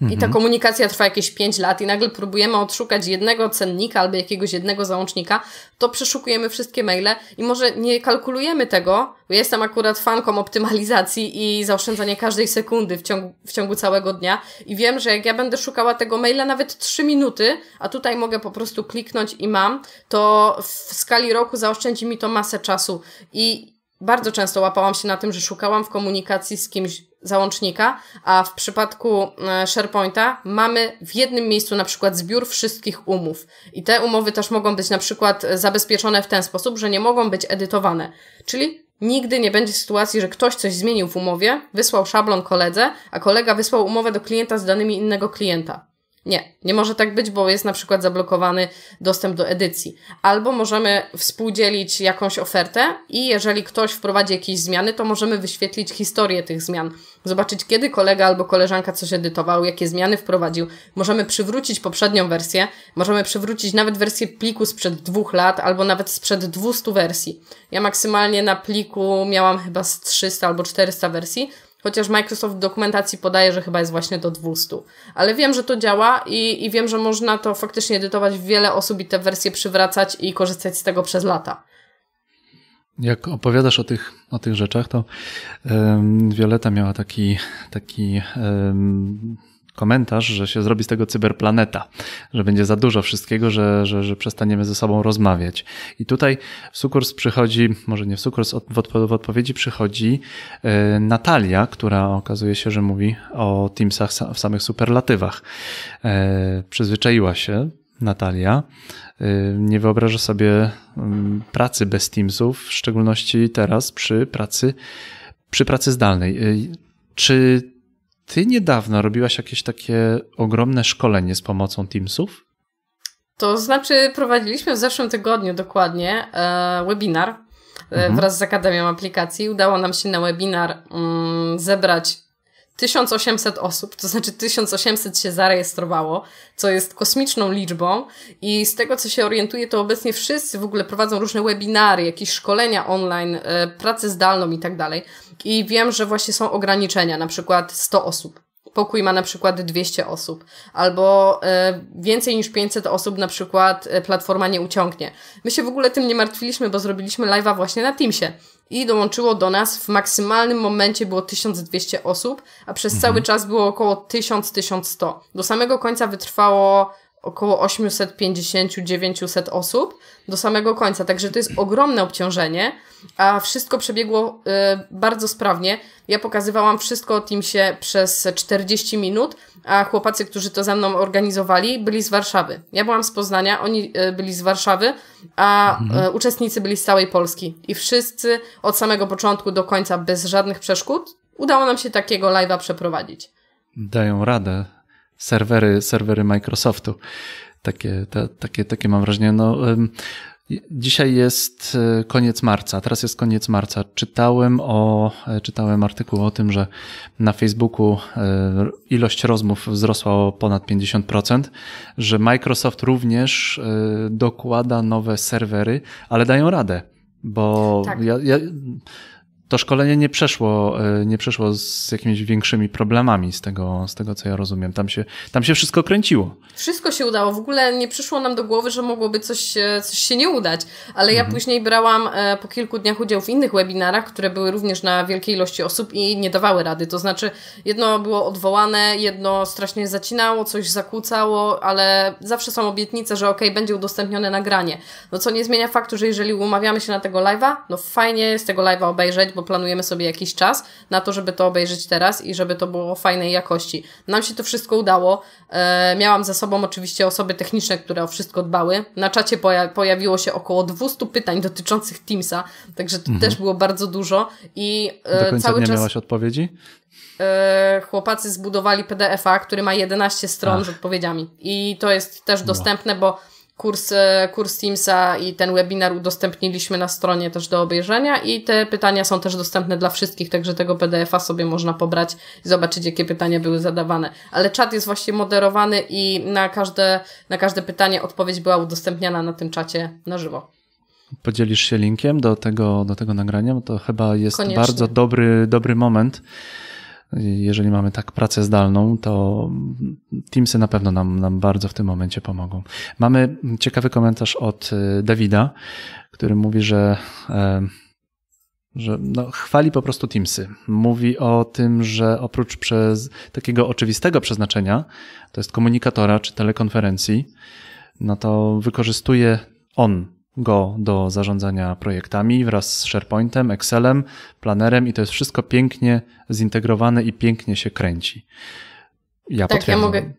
I ta mhm. komunikacja trwa jakieś 5 lat i nagle próbujemy odszukać jednego cennika albo jakiegoś jednego załącznika, to przeszukujemy wszystkie maile i może nie kalkulujemy tego, bo jestem akurat fanką optymalizacji i zaoszczędzania każdej sekundy w ciągu, w ciągu całego dnia i wiem, że jak ja będę szukała tego maila nawet 3 minuty, a tutaj mogę po prostu kliknąć i mam, to w skali roku zaoszczędzi mi to masę czasu i bardzo często łapałam się na tym, że szukałam w komunikacji z kimś załącznika, a w przypadku e, SharePointa mamy w jednym miejscu na przykład zbiór wszystkich umów. I te umowy też mogą być na przykład zabezpieczone w ten sposób, że nie mogą być edytowane. Czyli nigdy nie będzie sytuacji, że ktoś coś zmienił w umowie, wysłał szablon koledze, a kolega wysłał umowę do klienta z danymi innego klienta. Nie, nie może tak być, bo jest na przykład zablokowany dostęp do edycji. Albo możemy współdzielić jakąś ofertę i jeżeli ktoś wprowadzi jakieś zmiany, to możemy wyświetlić historię tych zmian. Zobaczyć, kiedy kolega albo koleżanka coś edytował, jakie zmiany wprowadził. Możemy przywrócić poprzednią wersję, możemy przywrócić nawet wersję pliku sprzed dwóch lat albo nawet sprzed 200 wersji. Ja maksymalnie na pliku miałam chyba z 300 albo 400 wersji, Chociaż Microsoft w dokumentacji podaje, że chyba jest właśnie do 200. Ale wiem, że to działa i, i wiem, że można to faktycznie edytować w wiele osób i te wersje przywracać i korzystać z tego przez lata. Jak opowiadasz o tych, o tych rzeczach, to Violeta miała taki, taki komentarz, że się zrobi z tego cyberplaneta, że będzie za dużo wszystkiego, że, że, że przestaniemy ze sobą rozmawiać. I tutaj w Sukurs przychodzi, może nie w Sukurs, w, odpo w odpowiedzi przychodzi e, Natalia, która okazuje się, że mówi o Teamsach w samych superlatywach. E, przyzwyczaiła się Natalia. E, nie wyobraża sobie mm, pracy bez Teamsów, w szczególności teraz przy pracy, przy pracy zdalnej. Czy ty niedawno robiłaś jakieś takie ogromne szkolenie z pomocą Teamsów? To znaczy, prowadziliśmy w zeszłym tygodniu dokładnie e, webinar e, mhm. wraz z Akademią Aplikacji. Udało nam się na webinar mm, zebrać 1800 osób, to znaczy 1800 się zarejestrowało, co jest kosmiczną liczbą i z tego co się orientuję, to obecnie wszyscy w ogóle prowadzą różne webinary, jakieś szkolenia online, e, pracę zdalną i tak dalej. I wiem, że właśnie są ograniczenia, na przykład 100 osób pokój ma na przykład 200 osób, albo e, więcej niż 500 osób na przykład e, platforma nie uciągnie. My się w ogóle tym nie martwiliśmy, bo zrobiliśmy live'a właśnie na Teamsie i dołączyło do nas w maksymalnym momencie było 1200 osób, a przez mhm. cały czas było około 1000-1100. Do samego końca wytrwało około 850-900 osób do samego końca, także to jest ogromne obciążenie, a wszystko przebiegło y, bardzo sprawnie. Ja pokazywałam wszystko o Teamsie przez 40 minut, a chłopacy, którzy to ze mną organizowali, byli z Warszawy. Ja byłam z Poznania, oni y, byli z Warszawy, a mhm. y, uczestnicy byli z całej Polski. I wszyscy od samego początku do końca bez żadnych przeszkód udało nam się takiego live'a przeprowadzić. Dają radę serwery, serwery Microsoftu. Takie, te, takie, takie mam wrażenie. No, Dzisiaj jest e, koniec marca, teraz jest koniec marca. Czytałem o, e, czytałem artykuł o tym, że na Facebooku e, ilość rozmów wzrosła o ponad 50%, że Microsoft również dokłada nowe serwery, ale dają radę, bo tak. ja, ja to szkolenie nie przeszło, e, nie przeszło z jakimiś większymi problemami, z tego, z tego co ja rozumiem. Tam się, tam się wszystko kręciło. Wszystko się udało. W ogóle nie przyszło nam do głowy, że mogłoby coś, coś się nie udać. Ale ja mhm. później brałam e, po kilku dniach udział w innych webinarach, które były również na wielkiej ilości osób i nie dawały rady. To znaczy, jedno było odwołane, jedno strasznie zacinało, coś zakłócało, ale zawsze są obietnice, że ok, będzie udostępnione nagranie. No co nie zmienia faktu, że jeżeli umawiamy się na tego live'a, no fajnie jest tego live'a obejrzeć, bo planujemy sobie jakiś czas na to, żeby to obejrzeć teraz i żeby to było fajnej jakości. Nam się to wszystko udało. E, miałam za sobą oczywiście osoby techniczne, które o wszystko dbały. Na czacie poja pojawiło się około 200 pytań dotyczących Teamsa, także to mhm. też było bardzo dużo i e, Do końca cały czas... miałaś odpowiedzi? E, chłopacy zbudowali PDF-a, który ma 11 stron Ach. z odpowiedziami. I to jest też dostępne, bo kurs, e, kurs Teamsa i ten webinar udostępniliśmy na stronie też do obejrzenia i te pytania są też dostępne dla wszystkich, także tego PDF-a sobie można pobrać i zobaczyć, jakie pytania były zadawane. Ale czat jest właśnie moderowany i na każde, na każde pytanie odpowiedź była udostępniana na tym czacie na żywo. Podzielisz się linkiem do tego, do tego nagrania, bo to chyba jest Koniecznie. bardzo dobry, dobry moment jeżeli mamy tak pracę zdalną, to Teamsy na pewno nam, nam bardzo w tym momencie pomogą. Mamy ciekawy komentarz od e, Dawida, który mówi, że e, że no, chwali po prostu Teamsy. Mówi o tym, że oprócz przez takiego oczywistego przeznaczenia, to jest komunikatora czy telekonferencji, no to wykorzystuje on go do zarządzania projektami wraz z SharePointem, Excelem, planerem i to jest wszystko pięknie zintegrowane i pięknie się kręci. Ja tak, potwierdzam. Ja mogę,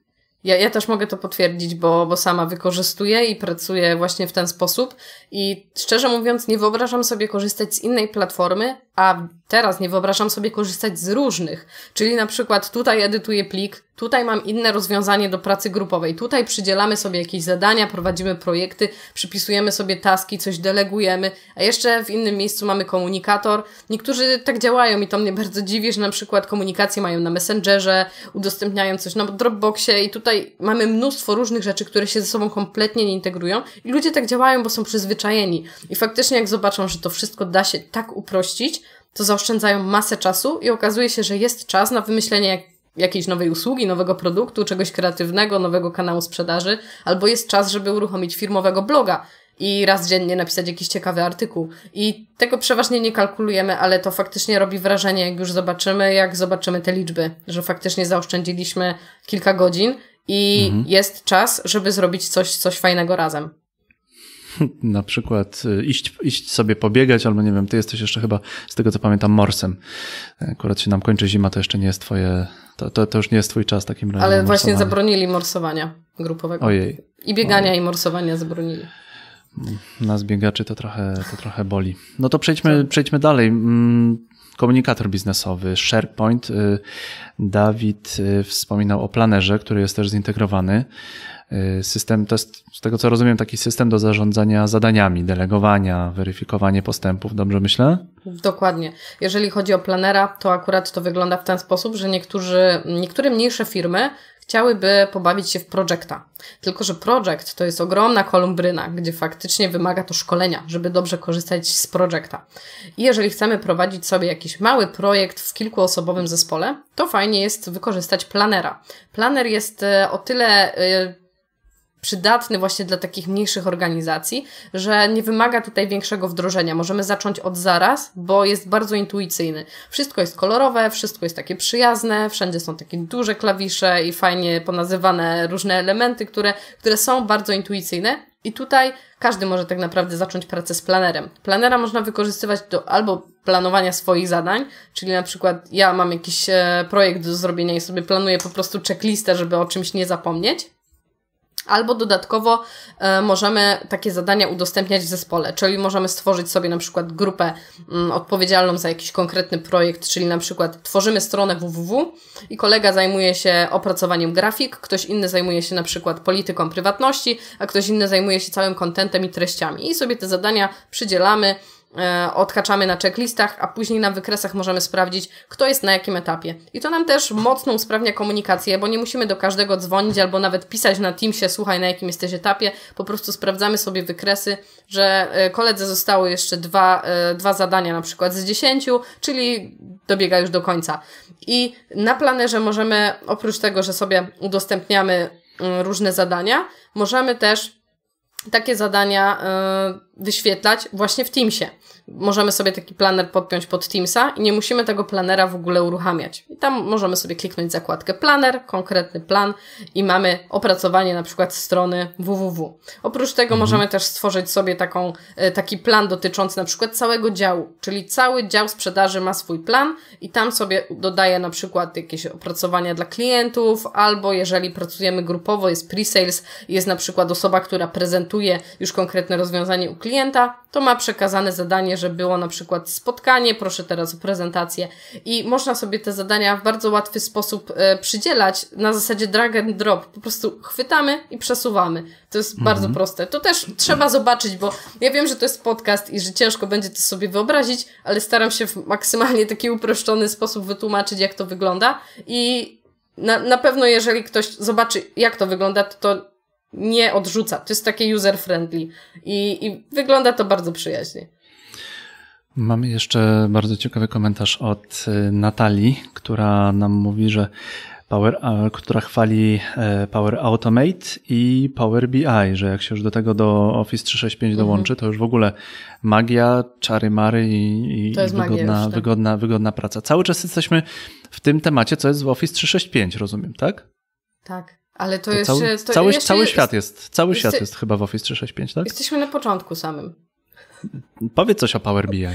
ja, ja też mogę to potwierdzić, bo, bo sama wykorzystuję i pracuję właśnie w ten sposób. I szczerze mówiąc, nie wyobrażam sobie korzystać z innej platformy, a teraz nie wyobrażam sobie korzystać z różnych. Czyli na przykład tutaj edytuję plik, tutaj mam inne rozwiązanie do pracy grupowej, tutaj przydzielamy sobie jakieś zadania, prowadzimy projekty, przypisujemy sobie taski, coś delegujemy, a jeszcze w innym miejscu mamy komunikator. Niektórzy tak działają i to mnie bardzo dziwi, że na przykład komunikacje mają na Messengerze, udostępniają coś na Dropboxie i tutaj mamy mnóstwo różnych rzeczy, które się ze sobą kompletnie nie integrują i ludzie tak działają, bo są przyzwyczajeni. I faktycznie jak zobaczą, że to wszystko da się tak uprościć, to zaoszczędzają masę czasu i okazuje się, że jest czas na wymyślenie jak, jakiejś nowej usługi, nowego produktu, czegoś kreatywnego, nowego kanału sprzedaży, albo jest czas, żeby uruchomić firmowego bloga i raz dziennie napisać jakiś ciekawy artykuł. I tego przeważnie nie kalkulujemy, ale to faktycznie robi wrażenie, jak już zobaczymy, jak zobaczymy te liczby, że faktycznie zaoszczędziliśmy kilka godzin i mhm. jest czas, żeby zrobić coś, coś fajnego razem. *laughs* na przykład y, iść, iść sobie pobiegać, albo nie wiem, ty jesteś jeszcze chyba, z tego co pamiętam, morsem. Akurat się nam kończy zima, to jeszcze nie jest twoje, to, to, to już nie jest twój czas takim razie. Ale właśnie zabronili morsowania grupowego. Ojej. I biegania, Ojej. i morsowania zabronili. Nas biegaczy to trochę, to trochę boli. No to przejdźmy, przejdźmy dalej. Mm, komunikator biznesowy, SharePoint. Y, Dawid y, wspominał o planerze, który jest też zintegrowany. Y, system to jest, z tego co rozumiem, taki system do zarządzania zadaniami, delegowania, weryfikowanie postępów, dobrze myślę? Dokładnie. Jeżeli chodzi o planera, to akurat to wygląda w ten sposób, że niektórzy, niektóre mniejsze firmy chciałyby pobawić się w projekta. Tylko, że projekt to jest ogromna kolumbryna, gdzie faktycznie wymaga to szkolenia, żeby dobrze korzystać z projekta. I jeżeli chcemy prowadzić sobie jakiś mały projekt w kilkuosobowym zespole, to fajnie jest wykorzystać planera. Planer jest e, o tyle e, przydatny właśnie dla takich mniejszych organizacji, że nie wymaga tutaj większego wdrożenia. Możemy zacząć od zaraz, bo jest bardzo intuicyjny. Wszystko jest kolorowe, wszystko jest takie przyjazne, wszędzie są takie duże klawisze i fajnie ponazywane różne elementy, które, które są bardzo intuicyjne. I tutaj każdy może tak naprawdę zacząć pracę z planerem. Planera można wykorzystywać do albo planowania swoich zadań, czyli na przykład ja mam jakiś e, projekt do zrobienia i sobie planuję po prostu checklistę, żeby o czymś nie zapomnieć Albo dodatkowo e, możemy takie zadania udostępniać w zespole, czyli możemy stworzyć sobie na przykład grupę mm, odpowiedzialną za jakiś konkretny projekt, czyli na przykład tworzymy stronę www i kolega zajmuje się opracowaniem grafik, ktoś inny zajmuje się na przykład polityką prywatności, a ktoś inny zajmuje się całym kontentem i treściami. I sobie te zadania przydzielamy odhaczamy na checklistach, a później na wykresach możemy sprawdzić, kto jest na jakim etapie. I to nam też mocno usprawnia komunikację, bo nie musimy do każdego dzwonić albo nawet pisać na Teamsie, słuchaj, na jakim jesteś etapie. Po prostu sprawdzamy sobie wykresy, że e, koledze zostały jeszcze dwa, e, dwa zadania na przykład z dziesięciu, czyli dobiega już do końca. I na planerze możemy, oprócz tego, że sobie udostępniamy mm, różne zadania, możemy też takie zadania wyświetlać właśnie w Teamsie możemy sobie taki planer podpiąć pod Teamsa i nie musimy tego planera w ogóle uruchamiać. I tam możemy sobie kliknąć zakładkę planer, konkretny plan i mamy opracowanie na przykład strony www. Oprócz tego mhm. możemy też stworzyć sobie taką, e, taki plan dotyczący na przykład całego działu, czyli cały dział sprzedaży ma swój plan i tam sobie dodaje na przykład jakieś opracowania dla klientów, albo jeżeli pracujemy grupowo, jest pre-sales, jest na przykład osoba, która prezentuje już konkretne rozwiązanie u klienta, to ma przekazane zadanie, że było na przykład spotkanie, proszę teraz o prezentację i można sobie te zadania w bardzo łatwy sposób e, przydzielać na zasadzie drag and drop. Po prostu chwytamy i przesuwamy. To jest mhm. bardzo proste. To też trzeba zobaczyć, bo ja wiem, że to jest podcast i że ciężko będzie to sobie wyobrazić, ale staram się w maksymalnie taki uproszczony sposób wytłumaczyć, jak to wygląda i na, na pewno jeżeli ktoś zobaczy, jak to wygląda, to, to nie odrzuca. To jest takie user-friendly i, i wygląda to bardzo przyjaźnie. Mamy jeszcze bardzo ciekawy komentarz od y, Natalii, która nam mówi, że Power, która chwali e, Power Automate i Power BI, że jak się już do tego do Office 365 mhm. dołączy, to już w ogóle magia, czary mary i, i wygodna, tak. wygodna, wygodna praca. Cały czas jesteśmy w tym temacie, co jest w Office 365, rozumiem, tak? Tak. Ale to, to jeszcze. Cały, to cały, cały świat jest. Cały jest, świat jest chyba w Office 365, tak? Jesteśmy na początku samym. Powiedz coś o Power BI.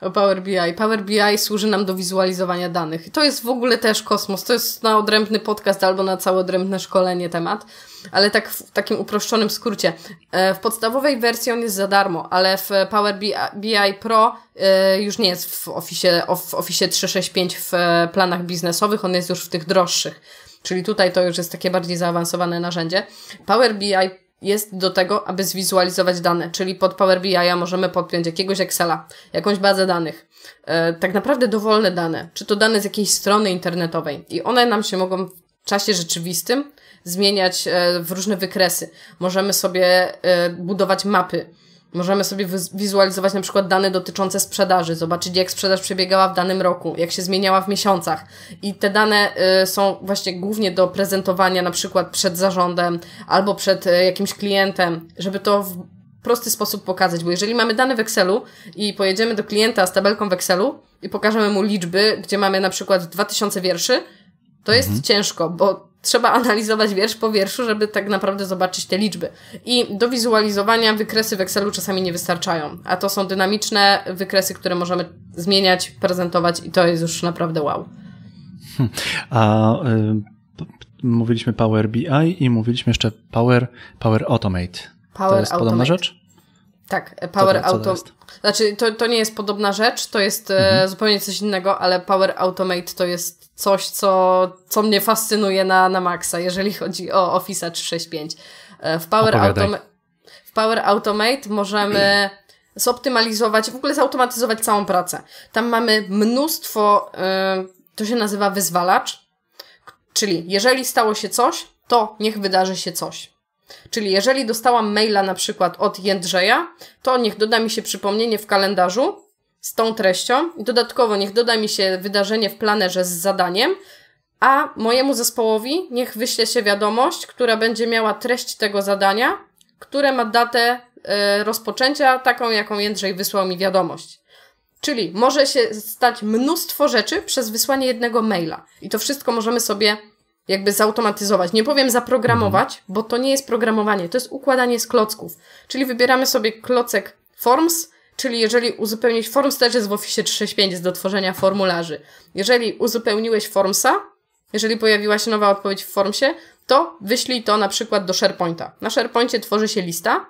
O Power BI. Power BI służy nam do wizualizowania danych. To jest w ogóle też kosmos. To jest na odrębny podcast albo na całe odrębne szkolenie temat. Ale tak w takim uproszczonym skrócie. E, w podstawowej wersji on jest za darmo, ale w Power BI Pro e, już nie jest w Office, w Office 365 w planach biznesowych, on jest już w tych droższych. Czyli tutaj to już jest takie bardziej zaawansowane narzędzie. Power BI jest do tego, aby zwizualizować dane, czyli pod Power BI możemy podpiąć jakiegoś Excela, jakąś bazę danych, e, tak naprawdę dowolne dane, czy to dane z jakiejś strony internetowej. I one nam się mogą w czasie rzeczywistym zmieniać e, w różne wykresy. Możemy sobie e, budować mapy, Możemy sobie wizualizować na przykład dane dotyczące sprzedaży, zobaczyć jak sprzedaż przebiegała w danym roku, jak się zmieniała w miesiącach. I te dane y, są właśnie głównie do prezentowania na przykład przed zarządem albo przed y, jakimś klientem, żeby to w prosty sposób pokazać, bo jeżeli mamy dane w Excelu i pojedziemy do klienta z tabelką w Excelu i pokażemy mu liczby, gdzie mamy na przykład 2000 wierszy, to jest mhm. ciężko, bo trzeba analizować wiersz po wierszu, żeby tak naprawdę zobaczyć te liczby. I do wizualizowania wykresy w Excelu czasami nie wystarczają, a to są dynamiczne wykresy, które możemy zmieniać, prezentować i to jest już naprawdę wow. Hmm. A y, mówiliśmy Power BI i mówiliśmy jeszcze Power, Power Automate. Power to jest Automate. podobna rzecz? Tak, Power Automate. Znaczy, to, to nie jest podobna rzecz, to jest e, mhm. zupełnie coś innego, ale Power Automate to jest coś, co, co mnie fascynuje na, na maksa, jeżeli chodzi o Office 365. E, w Power, Automate, w Power Automate możemy zoptymalizować, w ogóle zautomatyzować całą pracę. Tam mamy mnóstwo, e, to się nazywa wyzwalacz, Czyli jeżeli stało się coś, to niech wydarzy się coś. Czyli jeżeli dostałam maila na przykład od Jędrzeja, to niech doda mi się przypomnienie w kalendarzu z tą treścią i dodatkowo niech doda mi się wydarzenie w planerze z zadaniem, a mojemu zespołowi niech wyśle się wiadomość, która będzie miała treść tego zadania, które ma datę y, rozpoczęcia, taką jaką Jędrzej wysłał mi wiadomość. Czyli może się stać mnóstwo rzeczy przez wysłanie jednego maila. I to wszystko możemy sobie jakby zautomatyzować. Nie powiem zaprogramować, mhm. bo to nie jest programowanie, to jest układanie z klocków. Czyli wybieramy sobie klocek Forms, czyli jeżeli uzupełnić Forms też jest w Office 365 jest do tworzenia formularzy. Jeżeli uzupełniłeś Formsa, jeżeli pojawiła się nowa odpowiedź w Formsie, to wyślij to na przykład do SharePointa. Na SharePoincie tworzy się lista,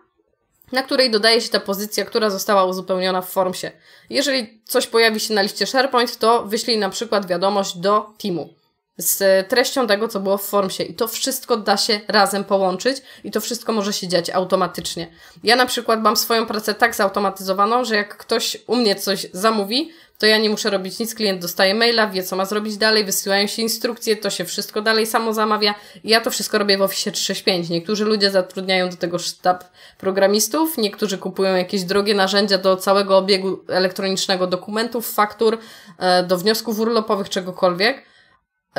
na której dodaje się ta pozycja, która została uzupełniona w Formsie. Jeżeli coś pojawi się na liście SharePoint, to wyślij na przykład wiadomość do teamu z treścią tego, co było w Formsie. I to wszystko da się razem połączyć i to wszystko może się dziać automatycznie. Ja na przykład mam swoją pracę tak zautomatyzowaną, że jak ktoś u mnie coś zamówi, to ja nie muszę robić nic, klient dostaje maila, wie co ma zrobić dalej, wysyłają się instrukcje, to się wszystko dalej samo zamawia. I ja to wszystko robię w Office 365. Niektórzy ludzie zatrudniają do tego sztab programistów, niektórzy kupują jakieś drogie narzędzia do całego obiegu elektronicznego dokumentów, faktur, e, do wniosków urlopowych, czegokolwiek.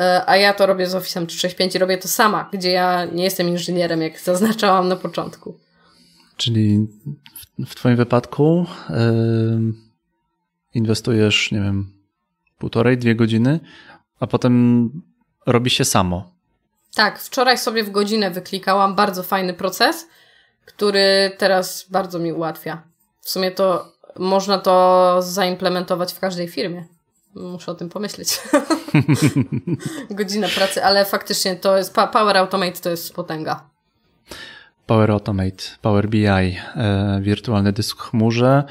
E, a ja to robię z Office 365 i robię to sama, gdzie ja nie jestem inżynierem, jak zaznaczałam na początku. Czyli w, w Twoim wypadku yy, inwestujesz, nie wiem, półtorej, dwie godziny, a potem robi się samo. Tak, wczoraj sobie w godzinę wyklikałam bardzo fajny proces, który teraz bardzo mi ułatwia. W sumie to można to zaimplementować w każdej firmie. Muszę o tym pomyśleć. *laughs* Godzina pracy, ale faktycznie to jest Power Automate to jest potęga. Power Automate, Power BI, e, wirtualny dysk w chmurze,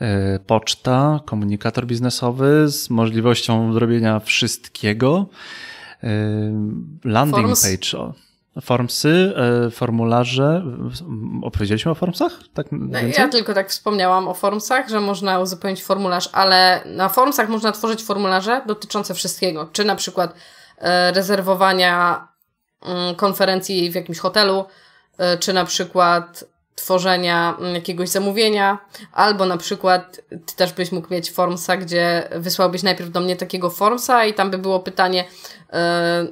e, poczta, komunikator biznesowy z możliwością zrobienia wszystkiego. E, landing Forms. page. Formsy, e, formularze. Opowiedzieliśmy o formsach? Tak no, ja tylko tak wspomniałam o formsach, że można uzupełnić formularz, ale na formsach można tworzyć formularze dotyczące wszystkiego. Czy na przykład e, rezerwowania mm, konferencji w jakimś hotelu, e, czy na przykład tworzenia mm, jakiegoś zamówienia, albo na przykład ty też byś mógł mieć formsa, gdzie wysłałbyś najpierw do mnie takiego formsa i tam by było pytanie,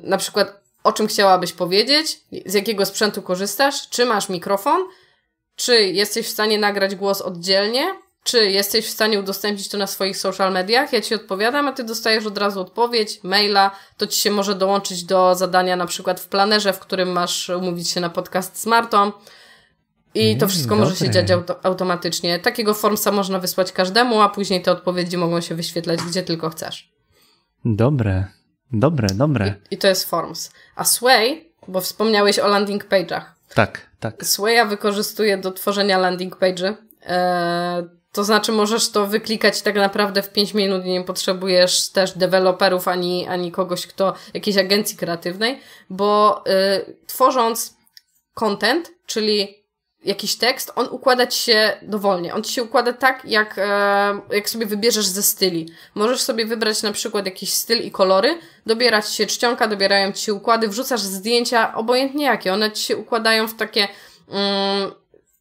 na przykład o czym chciałabyś powiedzieć, z jakiego sprzętu korzystasz, czy masz mikrofon, czy jesteś w stanie nagrać głos oddzielnie, czy jesteś w stanie udostępnić to na swoich social mediach. Ja ci odpowiadam, a ty dostajesz od razu odpowiedź, maila, to ci się może dołączyć do zadania na przykład w planerze, w którym masz umówić się na podcast z Martą. I to wszystko może się dziać auto automatycznie. Takiego formsa można wysłać każdemu, a później te odpowiedzi mogą się wyświetlać gdzie tylko chcesz. Dobre, dobre, dobre. I, i to jest Forms. A Sway, bo wspomniałeś o landing page'ach. Tak, tak. Swaya wykorzystuje do tworzenia landing page'y. Eee, to znaczy możesz to wyklikać tak naprawdę w 5 minut i nie potrzebujesz też deweloperów ani, ani kogoś, kto, jakiejś agencji kreatywnej, bo y, tworząc content, czyli jakiś tekst, on układa ci się dowolnie. On ci się układa tak, jak, e, jak sobie wybierzesz ze styli. Możesz sobie wybrać na przykład jakiś styl i kolory, dobierać się czcionka, dobierają ci się układy, wrzucasz zdjęcia, obojętnie jakie. One ci się układają w takie mm,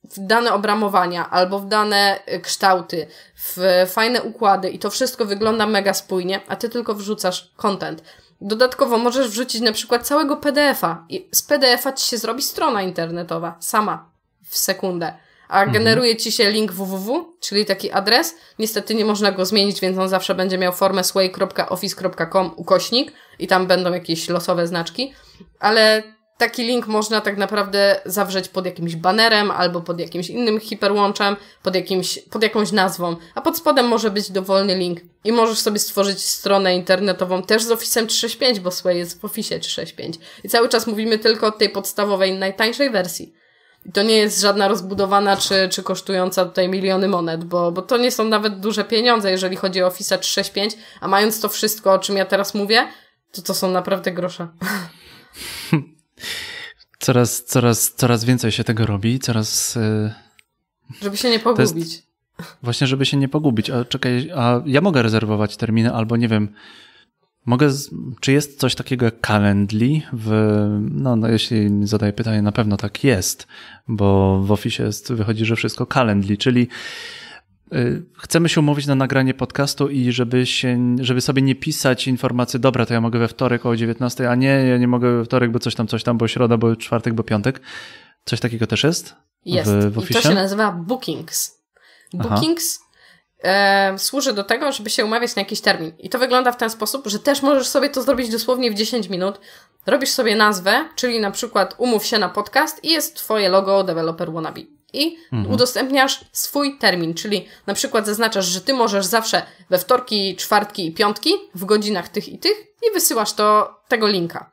w dane obramowania albo w dane kształty, w fajne układy i to wszystko wygląda mega spójnie, a ty tylko wrzucasz content. Dodatkowo możesz wrzucić na przykład całego PDF-a i z PDF-a ci się zrobi strona internetowa sama w sekundę. A mhm. generuje ci się link www, czyli taki adres. Niestety nie można go zmienić, więc on zawsze będzie miał formę sway.office.com ukośnik i tam będą jakieś losowe znaczki. Ale taki link można tak naprawdę zawrzeć pod jakimś banerem albo pod jakimś innym hiperłączem, pod, jakimś, pod jakąś nazwą, a pod spodem może być dowolny link i możesz sobie stworzyć stronę internetową też z Office 365, bo Sway jest w Office 365. I cały czas mówimy tylko o tej podstawowej, najtańszej wersji. I to nie jest żadna rozbudowana czy, czy kosztująca tutaj miliony monet, bo, bo to nie są nawet duże pieniądze, jeżeli chodzi o Office 365, a mając to wszystko, o czym ja teraz mówię, to to są naprawdę grosze. *laughs* Coraz, coraz, coraz więcej się tego robi, coraz... Yy... Żeby się nie pogubić. Właśnie, żeby się nie pogubić. A czekaj, a ja mogę rezerwować terminy albo nie wiem, Mogę, z... czy jest coś takiego jak Calendly? W, no, no, jeśli zadaję pytanie, na pewno tak jest, bo w Office jest, wychodzi, że wszystko Calendly, czyli y, chcemy się umówić na nagranie podcastu i żeby, się, żeby sobie nie pisać informacji, dobra, to ja mogę we wtorek o 19, a nie, ja nie mogę we wtorek, bo coś tam, coś tam, bo środa, bo czwartek, bo piątek. Coś takiego też jest? Jest. W, w I to się nazywa Bookings. Bookings e, służy do tego, żeby się umawiać na jakiś termin. I to wygląda w ten sposób, że też możesz sobie to zrobić dosłownie w 10 minut. Robisz sobie nazwę, czyli na przykład umów się na podcast i jest twoje logo Developer Wannabe. I mhm. udostępniasz swój termin, czyli na przykład zaznaczasz, że ty możesz zawsze we wtorki, czwartki i piątki w godzinach tych i tych i wysyłasz to tego linka.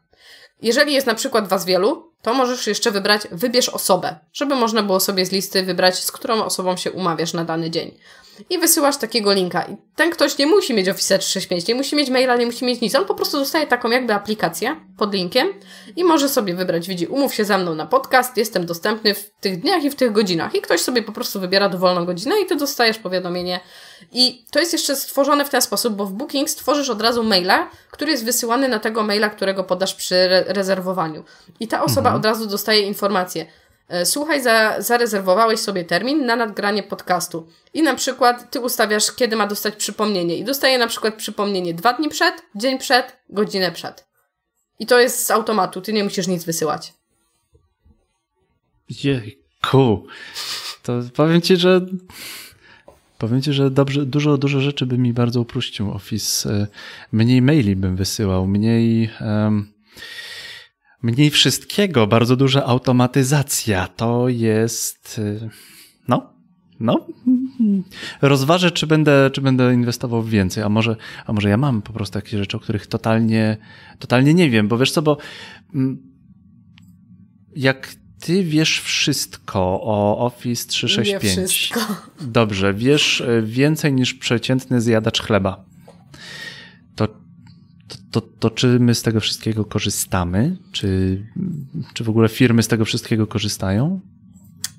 Jeżeli jest na przykład was wielu, to możesz jeszcze wybrać wybierz osobę, żeby można było sobie z listy wybrać, z którą osobą się umawiasz na dany dzień i wysyłasz takiego linka. I ten ktoś nie musi mieć Office 365, nie musi mieć maila, nie musi mieć nic. On po prostu dostaje taką jakby aplikację pod linkiem i może sobie wybrać, widzi, umów się ze mną na podcast, jestem dostępny w tych dniach i w tych godzinach. I ktoś sobie po prostu wybiera dowolną godzinę i ty dostajesz powiadomienie. I to jest jeszcze stworzone w ten sposób, bo w Booking stworzysz od razu maila, który jest wysyłany na tego maila, którego podasz przy re rezerwowaniu. I ta osoba mhm. od razu dostaje informację. E, słuchaj, za, zarezerwowałeś sobie termin na nadgranie podcastu i na przykład ty ustawiasz, kiedy ma dostać przypomnienie i dostaje na przykład przypomnienie dwa dni przed, dzień przed, godzinę przed. I to jest z automatu, ty nie musisz nic wysyłać. Jejku. To powiem ci, że powiem ci, że dobrze, dużo, dużo rzeczy by mi bardzo uprościł Office. E, mniej maili bym wysyłał, mniej... Um mniej wszystkiego, bardzo duża automatyzacja. To jest, y, no, no, rozważę, czy będę, czy będę inwestował w więcej, a może, a może ja mam po prostu takie rzeczy, o których totalnie, totalnie nie wiem, bo wiesz co, bo mm, jak ty wiesz wszystko o Office 365. Nie wszystko. Dobrze, wiesz y, więcej niż przeciętny zjadacz chleba to, to czy my z tego wszystkiego korzystamy? Czy, czy w ogóle firmy z tego wszystkiego korzystają?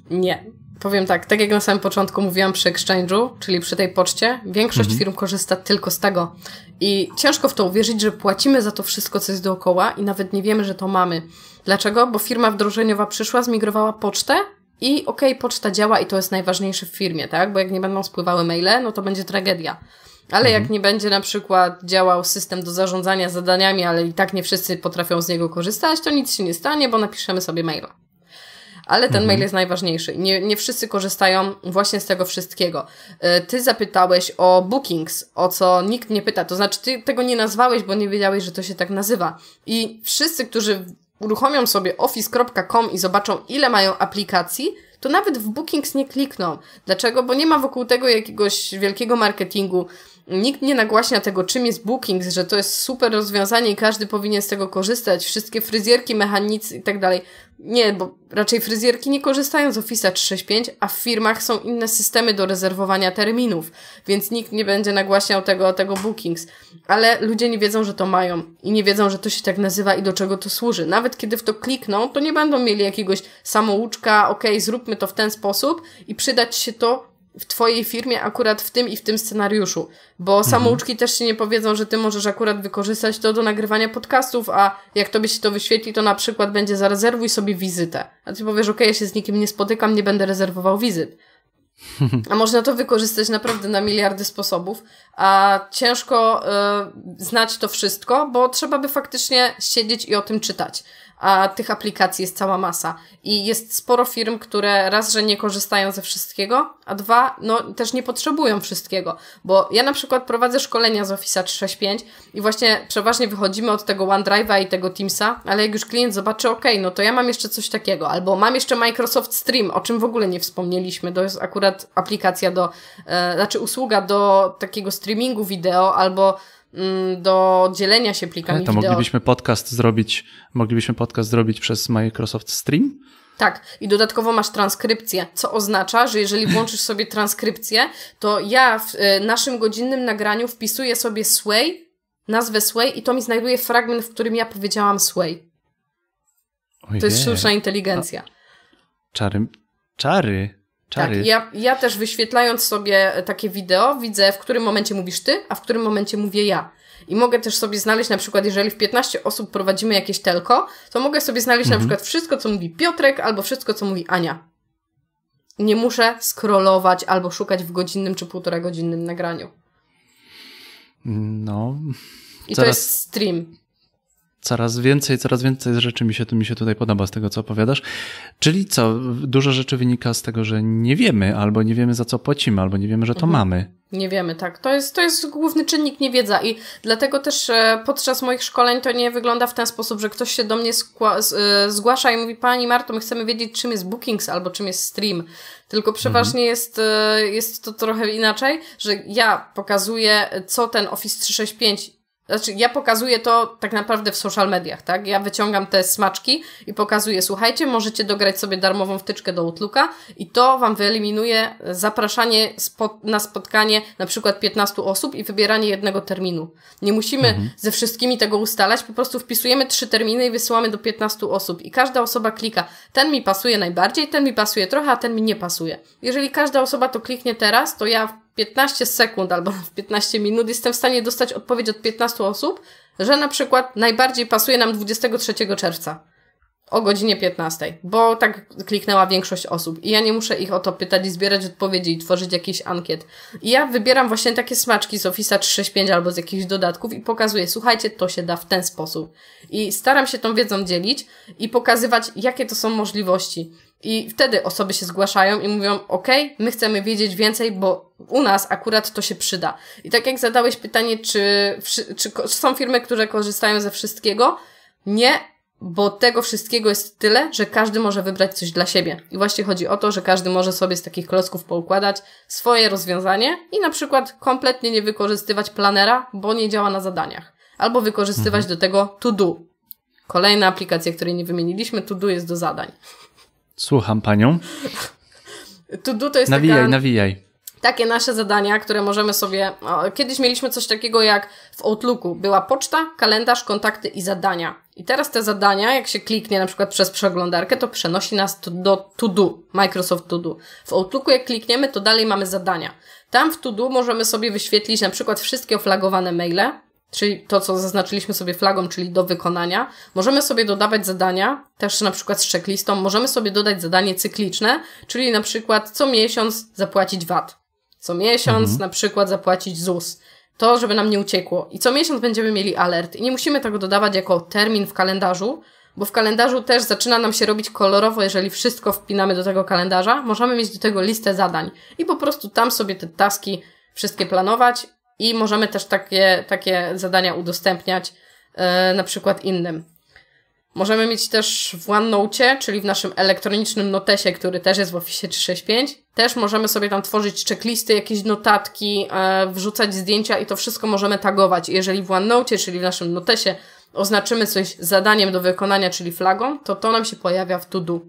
Nie. Powiem tak, tak jak na samym początku mówiłam przy exchange'u, czyli przy tej poczcie, większość mhm. firm korzysta tylko z tego. I ciężko w to uwierzyć, że płacimy za to wszystko, co jest dookoła i nawet nie wiemy, że to mamy. Dlaczego? Bo firma wdrożeniowa przyszła, zmigrowała pocztę i okej, okay, poczta działa i to jest najważniejsze w firmie, tak? Bo jak nie będą spływały maile, no to będzie tragedia. Ale mhm. jak nie będzie na przykład działał system do zarządzania zadaniami, ale i tak nie wszyscy potrafią z niego korzystać, to nic się nie stanie, bo napiszemy sobie maila. Ale ten mhm. mail jest najważniejszy. Nie, nie wszyscy korzystają właśnie z tego wszystkiego. E, ty zapytałeś o bookings, o co nikt nie pyta. To znaczy, ty tego nie nazwałeś, bo nie wiedziałeś, że to się tak nazywa. I wszyscy, którzy uruchomią sobie office.com i zobaczą, ile mają aplikacji, to nawet w bookings nie klikną. Dlaczego? Bo nie ma wokół tego jakiegoś wielkiego marketingu nikt nie nagłaśnia tego, czym jest Bookings, że to jest super rozwiązanie i każdy powinien z tego korzystać. Wszystkie fryzjerki, mechanicy i tak dalej. Nie, bo raczej fryzjerki nie korzystają z Office 365, a w firmach są inne systemy do rezerwowania terminów, więc nikt nie będzie nagłaśniał tego, tego Bookings. Ale ludzie nie wiedzą, że to mają i nie wiedzą, że to się tak nazywa i do czego to służy. Nawet kiedy w to klikną, to nie będą mieli jakiegoś samouczka, ok, zróbmy to w ten sposób i przydać się to w twojej firmie akurat w tym i w tym scenariuszu, bo mhm. samouczki też ci nie powiedzą, że ty możesz akurat wykorzystać to do nagrywania podcastów, a jak tobie się to wyświetli, to na przykład będzie zarezerwuj sobie wizytę. A ty powiesz, ok, ja się z nikim nie spotykam, nie będę rezerwował wizyt. *laughs* A można to wykorzystać naprawdę na miliardy sposobów, a ciężko y, znać to wszystko, bo trzeba by faktycznie siedzieć i o tym czytać a tych aplikacji jest cała masa. I jest sporo firm, które raz, że nie korzystają ze wszystkiego, a dwa, no też nie potrzebują wszystkiego. Bo ja na przykład prowadzę szkolenia z Office 365 i właśnie przeważnie wychodzimy od tego OneDrive'a i tego Teamsa, ale jak już klient zobaczy, ok, no to ja mam jeszcze coś takiego, albo mam jeszcze Microsoft Stream, o czym w ogóle nie wspomnieliśmy, to jest akurat aplikacja do, e, znaczy usługa do takiego streamingu wideo, albo do dzielenia się plikami to wideo. moglibyśmy podcast zrobić, moglibyśmy podcast zrobić przez Microsoft Stream? Tak, i dodatkowo masz transkrypcję, co oznacza, że jeżeli *laughs* włączysz sobie transkrypcję, to ja w y, naszym godzinnym nagraniu wpisuję sobie Sway, nazwę Sway i to mi znajduje fragment, w którym ja powiedziałam Sway. Ojej. To jest sztuczna inteligencja. A, czary, czary. Czary. Tak, ja, ja też wyświetlając sobie takie wideo, widzę w którym momencie mówisz ty, a w którym momencie mówię ja. I mogę też sobie znaleźć na przykład, jeżeli w 15 osób prowadzimy jakieś telko, to mogę sobie znaleźć mhm. na przykład wszystko, co mówi Piotrek, albo wszystko, co mówi Ania. Nie muszę scrollować albo szukać w godzinnym czy półtora godzinnym nagraniu. No. I to jest stream coraz więcej, coraz więcej rzeczy mi się, mi się tutaj podoba z tego, co opowiadasz. Czyli co, dużo rzeczy wynika z tego, że nie wiemy, albo nie wiemy za co płacimy, albo nie wiemy, że to mhm. mamy. Nie wiemy, tak. To jest, to jest główny czynnik niewiedza i dlatego też e, podczas moich szkoleń to nie wygląda w ten sposób, że ktoś się do mnie e, zgłasza i mówi Pani Marto, my chcemy wiedzieć czym jest Bookings albo czym jest Stream. Tylko przeważnie mhm. jest, e, jest to trochę inaczej, że ja pokazuję co ten Office 365 znaczy, ja pokazuję to tak naprawdę w social mediach, tak? Ja wyciągam te smaczki i pokazuję, słuchajcie, możecie dograć sobie darmową wtyczkę do Outlooka i to Wam wyeliminuje zapraszanie na spotkanie na przykład 15 osób i wybieranie jednego terminu. Nie musimy mhm. ze wszystkimi tego ustalać, po prostu wpisujemy trzy terminy i wysyłamy do 15 osób i każda osoba klika, ten mi pasuje najbardziej, ten mi pasuje trochę, a ten mi nie pasuje. Jeżeli każda osoba to kliknie teraz, to ja 15 sekund albo *laughs* w 15 minut jestem w stanie dostać odpowiedź od 15 osób, że na przykład najbardziej pasuje nam 23 czerwca o godzinie 15, bo tak kliknęła większość osób i ja nie muszę ich o to pytać i zbierać odpowiedzi i tworzyć jakiś ankiet. I ja wybieram właśnie takie smaczki z Office 365 albo z jakichś dodatków i pokazuję, słuchajcie, to się da w ten sposób. I staram się tą wiedzą dzielić i pokazywać, jakie to są możliwości. I wtedy osoby się zgłaszają i mówią, ok, my chcemy wiedzieć więcej, bo u nas akurat to się przyda. I tak jak zadałeś pytanie, czy, czy są firmy, które korzystają ze wszystkiego? Nie, bo tego wszystkiego jest tyle, że każdy może wybrać coś dla siebie. I właśnie chodzi o to, że każdy może sobie z takich klocków poukładać swoje rozwiązanie i na przykład kompletnie nie wykorzystywać planera, bo nie działa na zadaniach. Albo wykorzystywać mhm. do tego to do. Kolejna aplikacja, której nie wymieniliśmy, to do jest do zadań. Słucham panią. To do to jest nawijaj, taka... Nawijaj, Takie nasze zadania, które możemy sobie... Kiedyś mieliśmy coś takiego jak w Outlooku. Była poczta, kalendarz, kontakty i zadania. I teraz te zadania, jak się kliknie na przykład przez przeglądarkę, to przenosi nas do To Do, Microsoft To Do. W Outlooku jak klikniemy, to dalej mamy zadania. Tam w To Do możemy sobie wyświetlić na przykład wszystkie oflagowane maile, czyli to, co zaznaczyliśmy sobie flagą, czyli do wykonania. Możemy sobie dodawać zadania, też na przykład z checklistą. Możemy sobie dodać zadanie cykliczne, czyli na przykład co miesiąc zapłacić VAT. Co miesiąc mhm. na przykład zapłacić ZUS. To, żeby nam nie uciekło. I co miesiąc będziemy mieli alert. I nie musimy tego dodawać jako termin w kalendarzu, bo w kalendarzu też zaczyna nam się robić kolorowo, jeżeli wszystko wpinamy do tego kalendarza. Możemy mieć do tego listę zadań i po prostu tam sobie te taski wszystkie planować i możemy też takie, takie zadania udostępniać yy, na przykład innym. Możemy mieć też w OneNote, czyli w naszym elektronicznym notesie, który też jest w Office 365. Też możemy sobie tam tworzyć checklisty, jakieś notatki, e, wrzucać zdjęcia i to wszystko możemy tagować. Jeżeli w OneNote, czyli w naszym notesie oznaczymy coś zadaniem do wykonania, czyli flagą, to to nam się pojawia w to-do.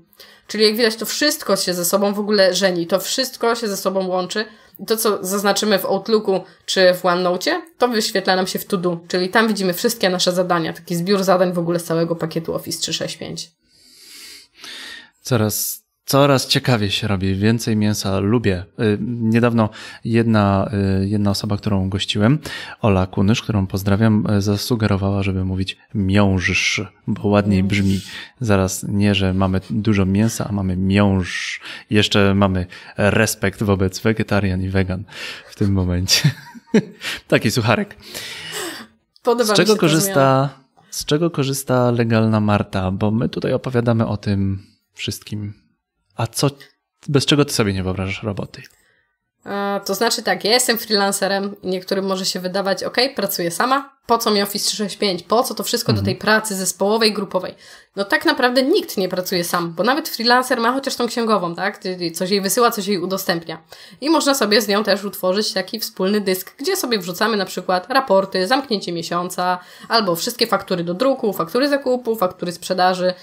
Czyli jak widać, to wszystko się ze sobą w ogóle żeni, to wszystko się ze sobą łączy. To, co zaznaczymy w Outlooku czy w OneNote, to wyświetla nam się w To-Do, czyli tam widzimy wszystkie nasze zadania, taki zbiór zadań w ogóle z całego pakietu Office 365. Coraz Coraz ciekawie się robi, więcej mięsa lubię. Y, niedawno jedna, y, jedna osoba, którą gościłem, Ola Kunysz, którą pozdrawiam, y, zasugerowała, żeby mówić miąższ, bo ładniej brzmi. Zaraz nie, że mamy dużo mięsa, a mamy miąższ. Jeszcze mamy respekt wobec wegetarian i wegan w tym momencie. *laughs* Taki sucharek. Podoba z czego korzysta, z czego korzysta legalna Marta? Bo my tutaj opowiadamy o tym wszystkim a co, bez czego ty sobie nie wyobrażasz roboty? To znaczy tak, ja jestem freelancerem i niektórym może się wydawać, ok, pracuję sama, po co mi Office 365, po co to wszystko mhm. do tej pracy zespołowej, grupowej. No tak naprawdę nikt nie pracuje sam, bo nawet freelancer ma chociaż tą księgową, tak? Coś jej wysyła, coś jej udostępnia. I można sobie z nią też utworzyć taki wspólny dysk, gdzie sobie wrzucamy na przykład raporty, zamknięcie miesiąca, albo wszystkie faktury do druku, faktury zakupu, faktury sprzedaży,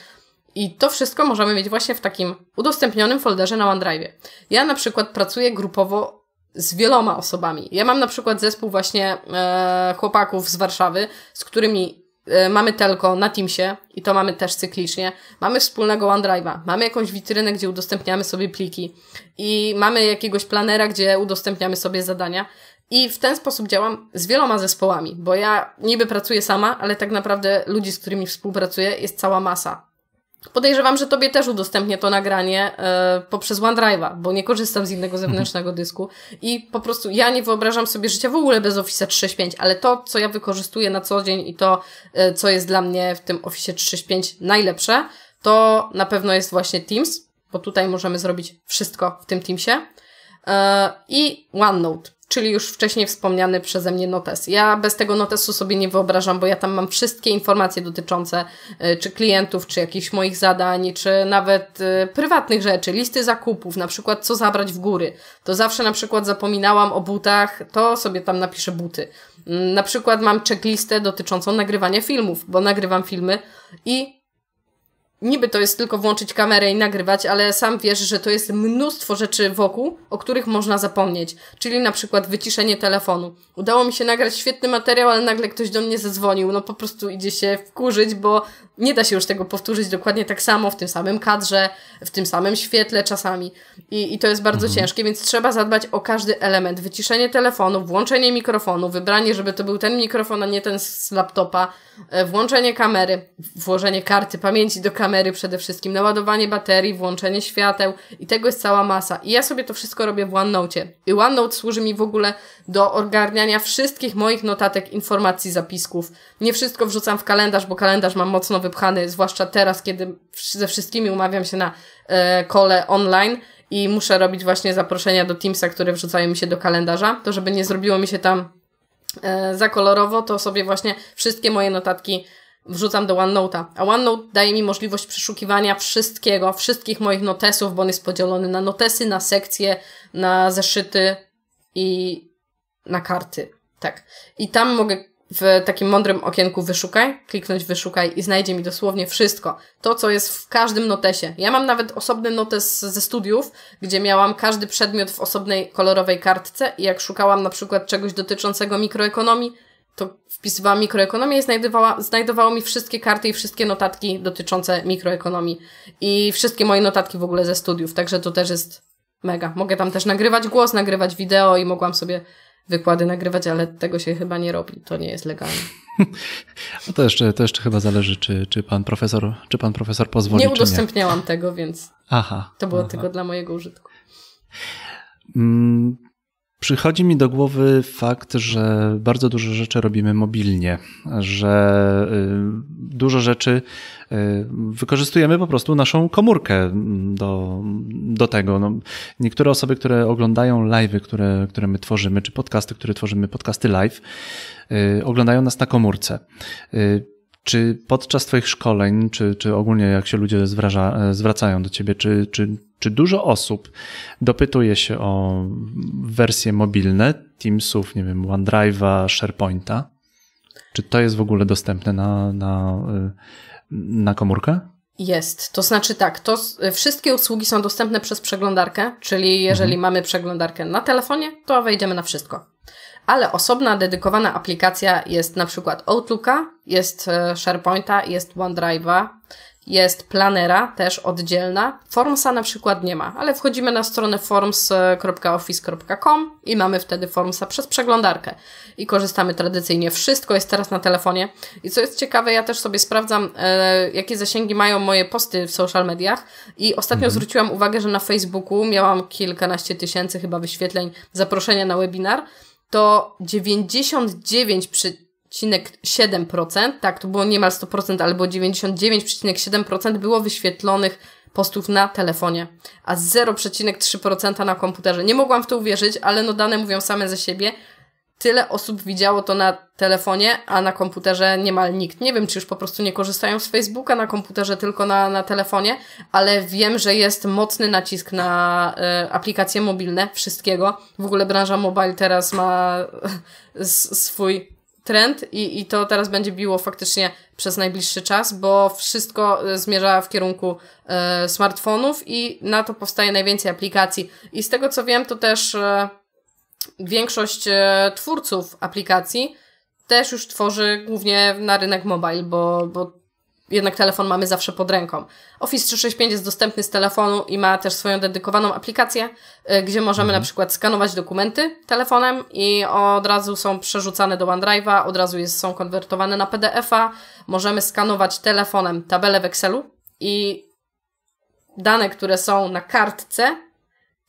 i to wszystko możemy mieć właśnie w takim udostępnionym folderze na OneDrive. Ja na przykład pracuję grupowo z wieloma osobami. Ja mam na przykład zespół właśnie e, chłopaków z Warszawy, z którymi e, mamy telko na Teamsie i to mamy też cyklicznie. Mamy wspólnego OneDrive'a, mamy jakąś witrynę, gdzie udostępniamy sobie pliki i mamy jakiegoś planera, gdzie udostępniamy sobie zadania. I w ten sposób działam z wieloma zespołami, bo ja niby pracuję sama, ale tak naprawdę ludzi, z którymi współpracuję, jest cała masa. Podejrzewam, że tobie też udostępnię to nagranie e, poprzez OneDrive'a, bo nie korzystam z innego zewnętrznego dysku i po prostu ja nie wyobrażam sobie życia w ogóle bez Office 365, ale to, co ja wykorzystuję na co dzień i to, e, co jest dla mnie w tym Office 365 najlepsze, to na pewno jest właśnie Teams, bo tutaj możemy zrobić wszystko w tym Teamsie. E, i OneNote czyli już wcześniej wspomniany przeze mnie notes. Ja bez tego notesu sobie nie wyobrażam, bo ja tam mam wszystkie informacje dotyczące y, czy klientów, czy jakichś moich zadań, czy nawet y, prywatnych rzeczy, listy zakupów, na przykład co zabrać w góry. To zawsze na przykład zapominałam o butach, to sobie tam napiszę buty. Mm, na przykład mam checklistę dotyczącą nagrywania filmów, bo nagrywam filmy i niby to jest tylko włączyć kamerę i nagrywać, ale sam wiesz, że to jest mnóstwo rzeczy wokół, o których można zapomnieć. Czyli na przykład wyciszenie telefonu. Udało mi się nagrać świetny materiał, ale nagle ktoś do mnie zadzwonił. No po prostu idzie się wkurzyć, bo nie da się już tego powtórzyć dokładnie tak samo, w tym samym kadrze, w tym samym świetle czasami. I, i to jest bardzo mhm. ciężkie, więc trzeba zadbać o każdy element. Wyciszenie telefonu, włączenie mikrofonu, wybranie, żeby to był ten mikrofon, a nie ten z laptopa, e, włączenie kamery, włożenie karty pamięci do kamery przede wszystkim, naładowanie baterii, włączenie świateł i tego jest cała masa. I ja sobie to wszystko robię w OneNote. I OneNote służy mi w ogóle do ogarniania wszystkich moich notatek, informacji, zapisków. Nie wszystko wrzucam w kalendarz, bo kalendarz mam mocno wypchany, zwłaszcza teraz, kiedy ze wszystkimi umawiam się na e, kole online i muszę robić właśnie zaproszenia do Teamsa, które wrzucają mi się do kalendarza, to żeby nie zrobiło mi się tam e, za kolorowo, to sobie właśnie wszystkie moje notatki wrzucam do OneNote'a. A OneNote daje mi możliwość przeszukiwania wszystkiego, wszystkich moich notesów, bo on jest podzielony na notesy, na sekcje, na zeszyty i na karty. Tak. I tam mogę w takim mądrym okienku wyszukaj, kliknąć wyszukaj i znajdzie mi dosłownie wszystko. To, co jest w każdym notesie. Ja mam nawet osobny notes ze studiów, gdzie miałam każdy przedmiot w osobnej kolorowej kartce i jak szukałam na przykład czegoś dotyczącego mikroekonomii, to wpisywałam mikroekonomię i znajdowała, znajdowało mi wszystkie karty i wszystkie notatki dotyczące mikroekonomii. I wszystkie moje notatki w ogóle ze studiów, także to też jest mega. Mogę tam też nagrywać głos, nagrywać wideo i mogłam sobie wykłady nagrywać, ale tego się chyba nie robi. To nie jest legalne. *laughs* No to jeszcze, to jeszcze chyba zależy, czy, czy pan profesor, czy pan profesor pozwoli. Nie udostępniałam nie. tego, więc aha, to było aha. tylko dla mojego użytku. Mm, Przychodzi mi do głowy fakt, że bardzo dużo rzeczy robimy mobilnie, że y, dużo rzeczy y, wykorzystujemy po prostu naszą komórkę do, do tego. No, niektóre osoby, które oglądają live'y, które, które my tworzymy, czy podcasty, które tworzymy, podcasty live, y, oglądają nas na komórce. Czy podczas Twoich szkoleń, czy, czy ogólnie jak się ludzie zwraca, zwracają do Ciebie, czy, czy czy dużo osób dopytuje się o wersje mobilne Teamsów, nie wiem, OneDrive'a, SharePointa? Czy to jest w ogóle dostępne na, na, na komórkę? Jest. To znaczy tak, to wszystkie usługi są dostępne przez przeglądarkę, czyli jeżeli mhm. mamy przeglądarkę na telefonie, to wejdziemy na wszystko. Ale osobna, dedykowana aplikacja jest na przykład Outlooka, jest e, SharePointa, jest OneDrive'a, jest planera, też oddzielna. Formsa na przykład nie ma, ale wchodzimy na stronę forms.office.com i mamy wtedy Formsa przez przeglądarkę i korzystamy tradycyjnie. Wszystko jest teraz na telefonie. I co jest ciekawe, ja też sobie sprawdzam, e, jakie zasięgi mają moje posty w social mediach i ostatnio mhm. zwróciłam uwagę, że na Facebooku miałam kilkanaście tysięcy chyba wyświetleń zaproszenia na webinar, to 99 przy 99,7%, tak, to było niemal 100%, ale było 99,7% było wyświetlonych postów na telefonie, a 0,3% na komputerze. Nie mogłam w to uwierzyć, ale no dane mówią same ze siebie. Tyle osób widziało to na telefonie, a na komputerze niemal nikt. Nie wiem, czy już po prostu nie korzystają z Facebooka na komputerze, tylko na, na telefonie, ale wiem, że jest mocny nacisk na y, aplikacje mobilne wszystkiego. W ogóle branża mobile teraz ma swój trend i, i to teraz będzie biło faktycznie przez najbliższy czas, bo wszystko e, zmierza w kierunku e, smartfonów i na to powstaje najwięcej aplikacji. I z tego co wiem, to też e, większość e, twórców aplikacji też już tworzy głównie na rynek mobile, bo, bo jednak telefon mamy zawsze pod ręką. Office 365 jest dostępny z telefonu i ma też swoją dedykowaną aplikację, y, gdzie możemy mhm. na przykład skanować dokumenty telefonem i od razu są przerzucane do OneDrive'a, od razu jest, są konwertowane na PDF-a. Możemy skanować telefonem tabelę w Excelu i dane, które są na kartce,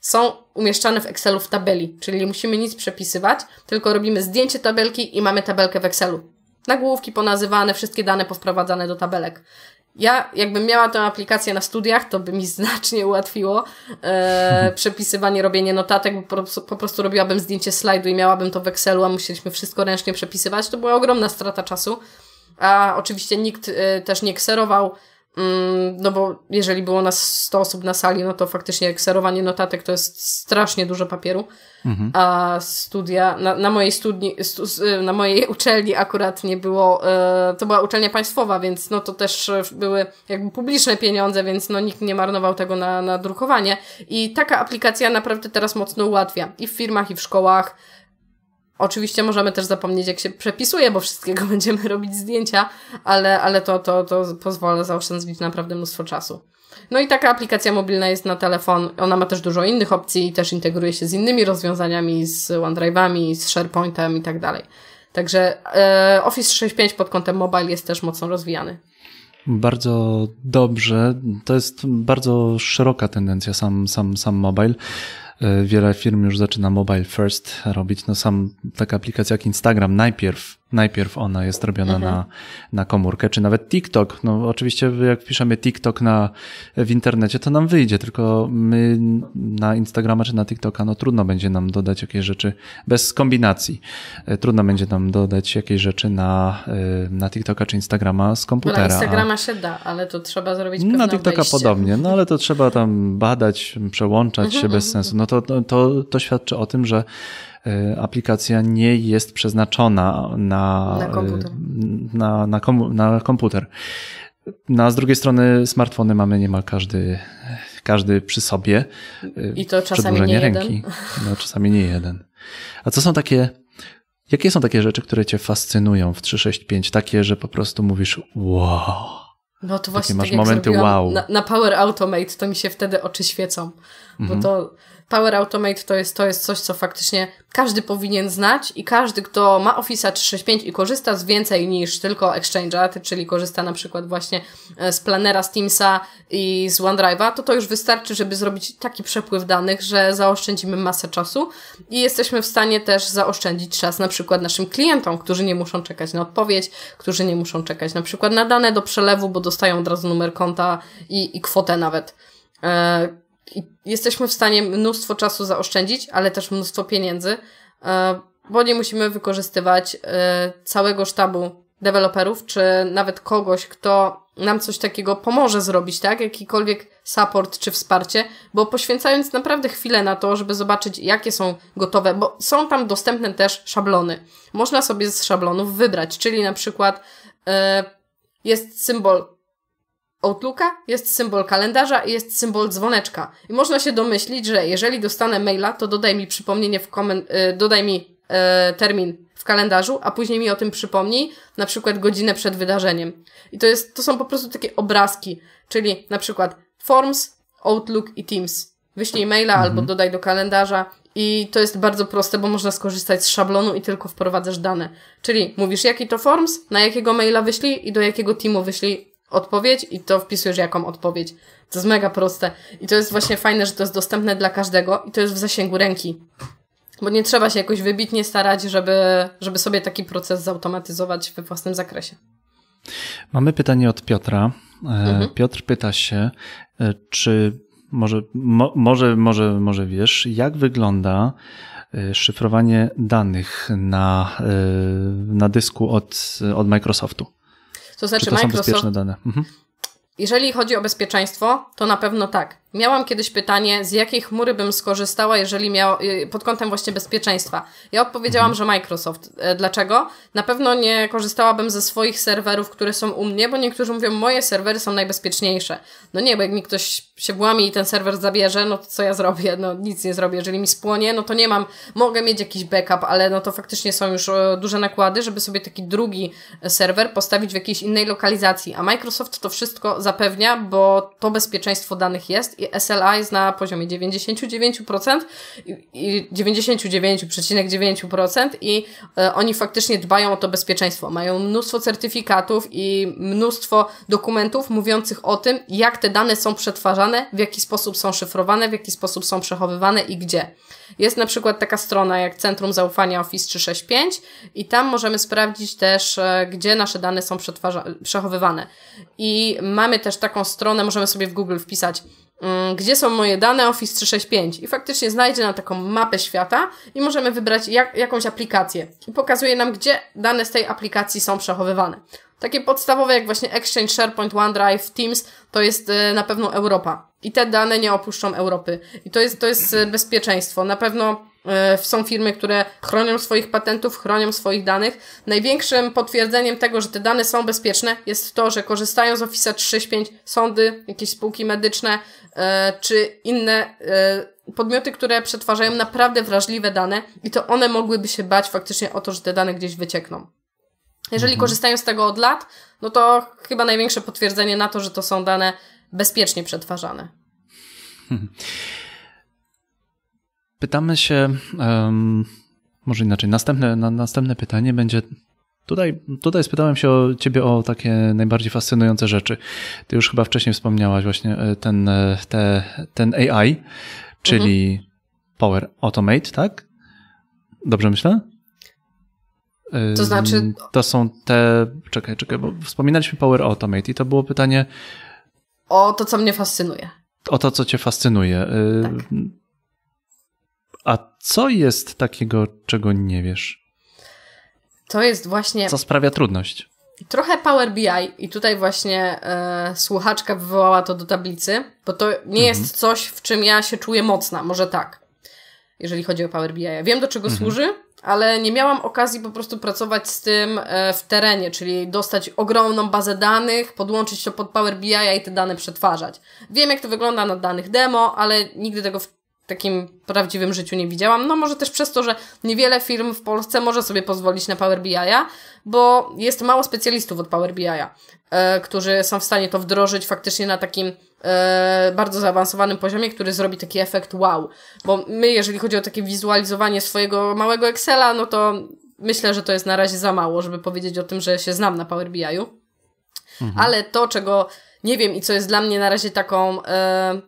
są umieszczane w Excelu w tabeli, czyli nie musimy nic przepisywać, tylko robimy zdjęcie tabelki i mamy tabelkę w Excelu nagłówki ponazywane, wszystkie dane powprowadzane do tabelek. Ja, jakbym miała tę aplikację na studiach, to by mi *laughs* znacznie ułatwiło e, *laughs* przepisywanie, robienie notatek, bo po, po, prostu robiłabym zdjęcie slajdu i miałabym to w Excelu, a musieliśmy wszystko ręcznie przepisywać. To była ogromna strata czasu. A oczywiście nikt e, też nie kserował no bo jeżeli było nas 100 osób na sali, no to faktycznie kserowanie notatek to jest strasznie dużo papieru. Mhm. A studia, na, na mojej studni, stu, na mojej *laughs* uczelni akurat nie było, e, to była uczelnia państwowa, więc no to też były jakby publiczne pieniądze, więc no nikt nie marnował tego na, na drukowanie. I taka aplikacja naprawdę teraz mocno ułatwia i w firmach, i w szkołach. Oczywiście możemy też zapomnieć, jak się przepisuje, bo wszystkiego *laughs* będziemy robić zdjęcia, ale, ale to, to, to pozwala zaoszczędzić naprawdę mnóstwo czasu. No i taka aplikacja mobilna jest na telefon. Ona ma też dużo innych opcji i też integruje się z innymi rozwiązaniami, z OneDrive'ami, z SharePointem i tak dalej. Także e, Office 365 pod kątem mobile jest też mocno rozwijany. Bardzo dobrze. To jest bardzo szeroka tendencja, sam, sam, sam mobile. E, wiele firm już zaczyna mobile first robić. No sam taka aplikacja jak Instagram najpierw najpierw ona jest robiona mhm. na, na komórkę, czy nawet TikTok. No oczywiście jak piszemy TikTok na, w internecie, to nam wyjdzie, tylko my na Instagrama czy na TikToka, no trudno będzie nam dodać jakieś rzeczy bez kombinacji. E, trudno będzie nam dodać jakieś rzeczy na, e, na TikToka czy Instagrama z komputera. Na Instagrama się da, ale to trzeba zrobić Na TikToka wejście. podobnie, no ale to trzeba tam badać, przełączać mhm, się bez mhm, sensu. No to, to, to świadczy o tym, że aplikacja nie jest przeznaczona na, na komputer. Na, na, kom, na komputer. No, a z drugiej strony smartfony mamy niemal każdy, każdy przy sobie. I to czasami nie ręki. jeden. No, czasami nie jeden. A co są takie, jakie są takie rzeczy, które cię fascynują w 365? Takie, że po prostu mówisz wow. No to właśnie Takie masz tak momenty wow. Na, na, Power Automate to mi się wtedy oczy świecą. Mhm. Bo to Power Automate to jest, to jest coś, co faktycznie każdy powinien znać i każdy, kto ma Office 365 i korzysta z więcej niż tylko Exchange'a, czyli korzysta na przykład właśnie e, z planera, z Teamsa i z OneDrive'a, to to już wystarczy, żeby zrobić taki przepływ danych, że zaoszczędzimy masę czasu i jesteśmy w stanie też zaoszczędzić czas na przykład naszym klientom, którzy nie muszą czekać na odpowiedź, którzy nie muszą czekać na przykład na dane do przelewu, bo dostają od razu numer konta i, i kwotę nawet. E, jesteśmy w stanie mnóstwo czasu zaoszczędzić, ale też mnóstwo pieniędzy, e, bo nie musimy wykorzystywać e, całego sztabu deweloperów, czy nawet kogoś, kto nam coś takiego pomoże zrobić, tak? Jakikolwiek support czy wsparcie, bo poświęcając naprawdę chwilę na to, żeby zobaczyć, jakie są gotowe, bo są tam dostępne też szablony. Można sobie z szablonów wybrać, czyli na przykład yy, jest symbol Outlooka, jest symbol kalendarza i jest symbol dzwoneczka. I można się domyślić, że jeżeli dostanę maila, to dodaj mi przypomnienie w komen- y, dodaj mi e, termin w kalendarzu, a później mi o tym przypomnij, na przykład godzinę przed wydarzeniem. I to jest, to są po prostu takie obrazki, czyli na przykład Forms, Outlook i Teams. Wyślij maila mhm. albo dodaj do kalendarza i to jest bardzo proste, bo można skorzystać z szablonu i tylko wprowadzasz dane. Czyli mówisz, jaki to Forms, na jakiego maila wyślij i do jakiego teamu wyślij odpowiedź i to wpisujesz jaką odpowiedź. To jest mega proste. I to jest właśnie fajne, że to jest dostępne dla każdego i to jest w zasięgu ręki. Bo nie trzeba się jakoś wybitnie starać, żeby, żeby sobie taki proces zautomatyzować we własnym zakresie. Mamy pytanie od Piotra. E, mhm. Piotr pyta się, e, czy może, mo, może, może, może wiesz, jak wygląda e, szyfrowanie danych na, na dysku od, od Microsoftu? To znaczy Czy to Microsoft, są bezpieczne dane? Mhm. Jeżeli chodzi o bezpieczeństwo, to na pewno tak. Miałam kiedyś pytanie, z jakiej chmury bym skorzystała, jeżeli miał, y, pod kątem właśnie bezpieczeństwa. Ja odpowiedziałam, że Microsoft. E, dlaczego? Na pewno nie korzystałabym ze swoich serwerów, które są u mnie, bo niektórzy mówią, moje serwery są najbezpieczniejsze. No nie, bo jak mi ktoś się włamie i ten serwer zabierze, no to co ja zrobię? No nic nie zrobię. Jeżeli mi spłonie, no to nie mam, mogę mieć jakiś backup, ale no to faktycznie są już e, duże nakłady, żeby sobie taki drugi serwer postawić w jakiejś innej lokalizacji. A Microsoft to wszystko zapewnia, bo to bezpieczeństwo danych jest SLA jest na poziomie 99% i 99,9% i e, oni faktycznie dbają o to bezpieczeństwo. Mają mnóstwo certyfikatów i mnóstwo dokumentów mówiących o tym, jak te dane są przetwarzane, w jaki sposób są szyfrowane, w jaki sposób są przechowywane i gdzie. Jest na przykład taka strona jak Centrum Zaufania Office 365 i tam możemy sprawdzić też, e, gdzie nasze dane są przechowywane. I mamy też taką stronę, możemy sobie w Google wpisać gdzie są moje dane Office 365 i faktycznie znajdzie nam taką mapę świata i możemy wybrać jak, jakąś aplikację i pokazuje nam, gdzie dane z tej aplikacji są przechowywane. Takie podstawowe jak właśnie Exchange, SharePoint, OneDrive, Teams to jest e, na pewno Europa i te dane nie opuszczą Europy i to jest, to jest e, bezpieczeństwo. Na pewno są firmy, które chronią swoich patentów, chronią swoich danych. Największym potwierdzeniem tego, że te dane są bezpieczne jest to, że korzystają z Office 365 sądy, jakieś spółki medyczne e, czy inne e, podmioty, które przetwarzają naprawdę wrażliwe dane i to one mogłyby się bać faktycznie o to, że te dane gdzieś wyciekną. Jeżeli mhm. korzystają z tego od lat, no to chyba największe potwierdzenie na to, że to są dane bezpiecznie przetwarzane. *laughs* Pytamy się, um, może inaczej, następne, na, następne pytanie będzie Tutaj, tutaj spytałem się o ciebie o takie najbardziej fascynujące rzeczy. Ty już chyba wcześniej wspomniałaś właśnie e, ten, e, te, ten AI, czyli mhm. Power Automate, tak? Dobrze myślę? To znaczy. To są te. Czekaj, czekaj, bo wspominaliśmy Power Automate i to było pytanie. O to, co mnie fascynuje. O to, co cię fascynuje. Tak. A co jest takiego, czego nie wiesz? To jest właśnie. Co sprawia trudność? Trochę Power BI i tutaj właśnie e, słuchaczka wywołała to do tablicy, bo to nie mhm. jest coś, w czym ja się czuję mocna, może tak, jeżeli chodzi o Power BI. Ja wiem, do czego mhm. służy, ale nie miałam okazji po prostu pracować z tym e, w terenie, czyli dostać ogromną bazę danych, podłączyć to pod Power BI i te dane przetwarzać. Wiem, jak to wygląda na danych demo, ale nigdy tego w takim prawdziwym życiu nie widziałam. No może też przez to, że niewiele firm w Polsce może sobie pozwolić na Power BI'a, bo jest mało specjalistów od Power BI'a, e, którzy są w stanie to wdrożyć faktycznie na takim e, bardzo zaawansowanym poziomie, który zrobi taki efekt wow. Bo my, jeżeli chodzi o takie wizualizowanie swojego małego Excela, no to myślę, że to jest na razie za mało, żeby powiedzieć o tym, że się znam na Power BI'u. Mhm. Ale to, czego nie wiem i co jest dla mnie na razie taką e,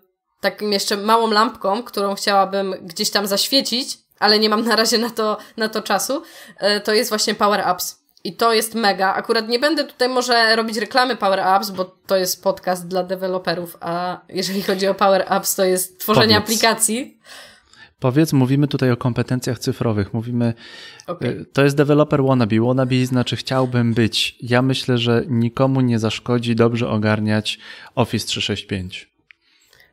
takim jeszcze małą lampką, którą chciałabym gdzieś tam zaświecić, ale nie mam na razie na to, na to czasu, e, to jest właśnie Power Ups. I to jest mega. Akurat nie będę tutaj może robić reklamy Power Apps, bo to jest podcast dla deweloperów, a jeżeli chodzi o Power Apps, to jest tworzenie Powiedz. aplikacji. Powiedz, mówimy tutaj o kompetencjach cyfrowych. Mówimy, okay. E, to jest developer wannabe. Wannabe znaczy chciałbym być. Ja myślę, że nikomu nie zaszkodzi dobrze ogarniać Office 365.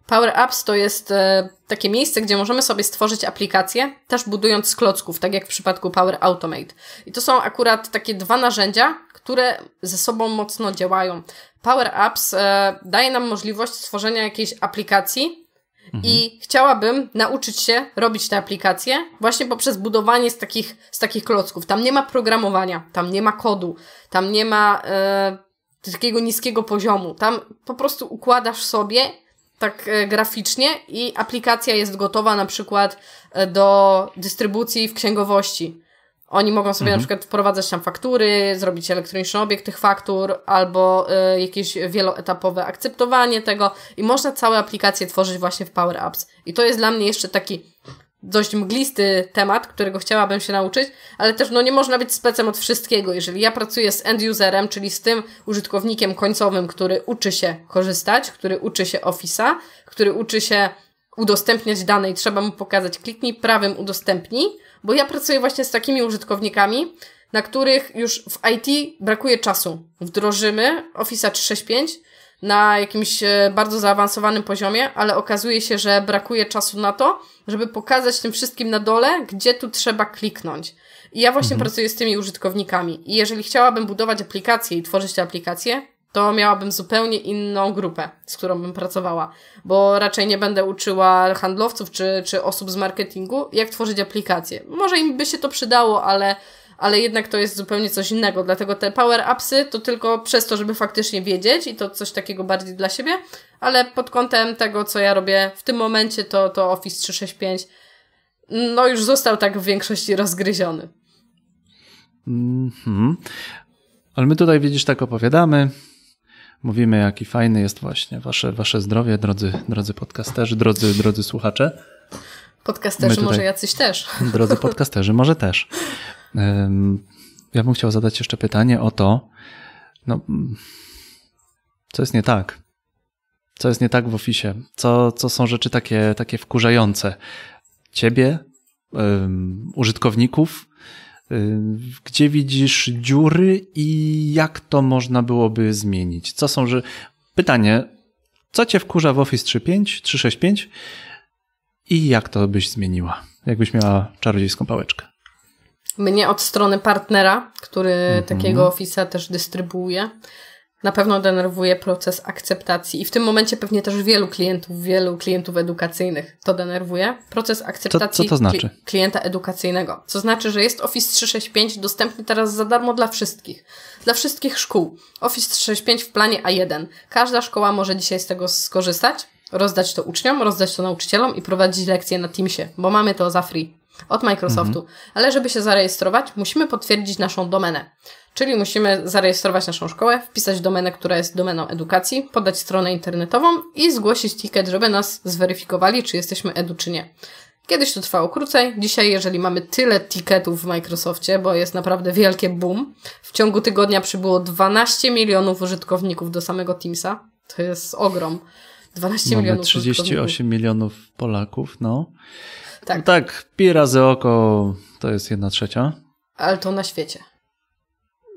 Power Apps to jest e, takie miejsce, gdzie możemy sobie stworzyć aplikację, też budując z klocków, tak jak w przypadku Power Automate. I to są akurat takie dwa narzędzia, które ze sobą mocno działają. Power Apps e, daje nam możliwość stworzenia jakiejś aplikacji, Mhm. I chciałabym nauczyć się robić te aplikacje właśnie poprzez budowanie z takich, z takich klocków. Tam nie ma programowania, tam nie ma kodu, tam nie ma e, takiego niskiego poziomu. Tam po prostu układasz sobie tak e, graficznie i aplikacja jest gotowa na przykład e, do dystrybucji w księgowości. Oni mogą sobie mhm. na przykład wprowadzać tam faktury, zrobić elektroniczny obiekt tych faktur albo y, jakieś wieloetapowe akceptowanie tego i można całe aplikacje tworzyć właśnie w Power Apps. I to jest dla mnie jeszcze taki dość mglisty temat, którego chciałabym się nauczyć, ale też no nie można być specem od wszystkiego. Jeżeli ja pracuję z end userem, czyli z tym użytkownikiem końcowym, który uczy się korzystać, który uczy się Office'a, który uczy się udostępniać dane i trzeba mu pokazać kliknij prawym udostępnij, bo ja pracuję właśnie z takimi użytkownikami, na których już w IT brakuje czasu. Wdrożymy Office'a 365, na jakimś e, bardzo zaawansowanym poziomie, ale okazuje się, że brakuje czasu na to, żeby pokazać tym wszystkim na dole, gdzie tu trzeba kliknąć. I ja właśnie mhm. pracuję z tymi użytkownikami. I jeżeli chciałabym budować aplikacje i tworzyć te aplikacje, to miałabym zupełnie inną grupę, z którą bym pracowała, bo raczej nie będę uczyła handlowców czy, czy osób z marketingu, jak tworzyć aplikacje. Może im by się to przydało, ale, ale jednak to jest zupełnie coś innego. Dlatego te power upsy to tylko przez to, żeby faktycznie wiedzieć i to coś takiego bardziej dla siebie, ale pod kątem tego, co ja robię w tym momencie, to, to Office 365 no już został tak w większości rozgryziony. Mhm. Ale my tutaj, widzisz, tak opowiadamy, mówimy, jaki fajny jest właśnie wasze, wasze zdrowie, drodzy, drodzy podcasterzy, drodzy, drodzy słuchacze. Podcasterzy tutaj, może jacyś też. Drodzy podcasterzy, może też. Ja bym chciał zadać jeszcze pytanie o to, no, co jest nie tak? Co jest nie tak w oficie? Co, co są rzeczy takie, takie wkurzające? Ciebie, użytkowników, gdzie widzisz dziury i jak to można byłoby zmienić? Co są, że pytanie, co cię wkurza w Office 3.5, 3.6.5 i jak to byś zmieniła? Jakbyś miała czarodziejską pałeczkę? Mnie od strony partnera, który mm -hmm. takiego Office'a też dystrybuuje, na pewno denerwuje proces akceptacji i w tym momencie pewnie też wielu klientów, wielu klientów edukacyjnych to denerwuje. Proces akceptacji co, co to znaczy? klienta edukacyjnego. Co znaczy, że jest Office 365 dostępny teraz za darmo dla wszystkich. Dla wszystkich szkół. Office 365 w planie A1. Każda szkoła może dzisiaj z tego skorzystać, rozdać to uczniom, rozdać to nauczycielom i prowadzić lekcje na Teamsie, bo mamy to za free od Microsoftu. Mhm. Ale żeby się zarejestrować, musimy potwierdzić naszą domenę. Czyli musimy zarejestrować naszą szkołę, wpisać domenę, która jest domeną edukacji, podać stronę internetową i zgłosić ticket, żeby nas zweryfikowali, czy jesteśmy edu, czy nie. Kiedyś to trwało krócej. Dzisiaj, jeżeli mamy tyle ticketów w Microsoftie, bo jest naprawdę wielkie boom, w ciągu tygodnia przybyło 12 milionów użytkowników do samego Teamsa. To jest ogrom. 12 Mamy milionów 38 milionów Polaków, no. Tak. No tak, pi razy oko to jest jedna trzecia. Ale to na świecie.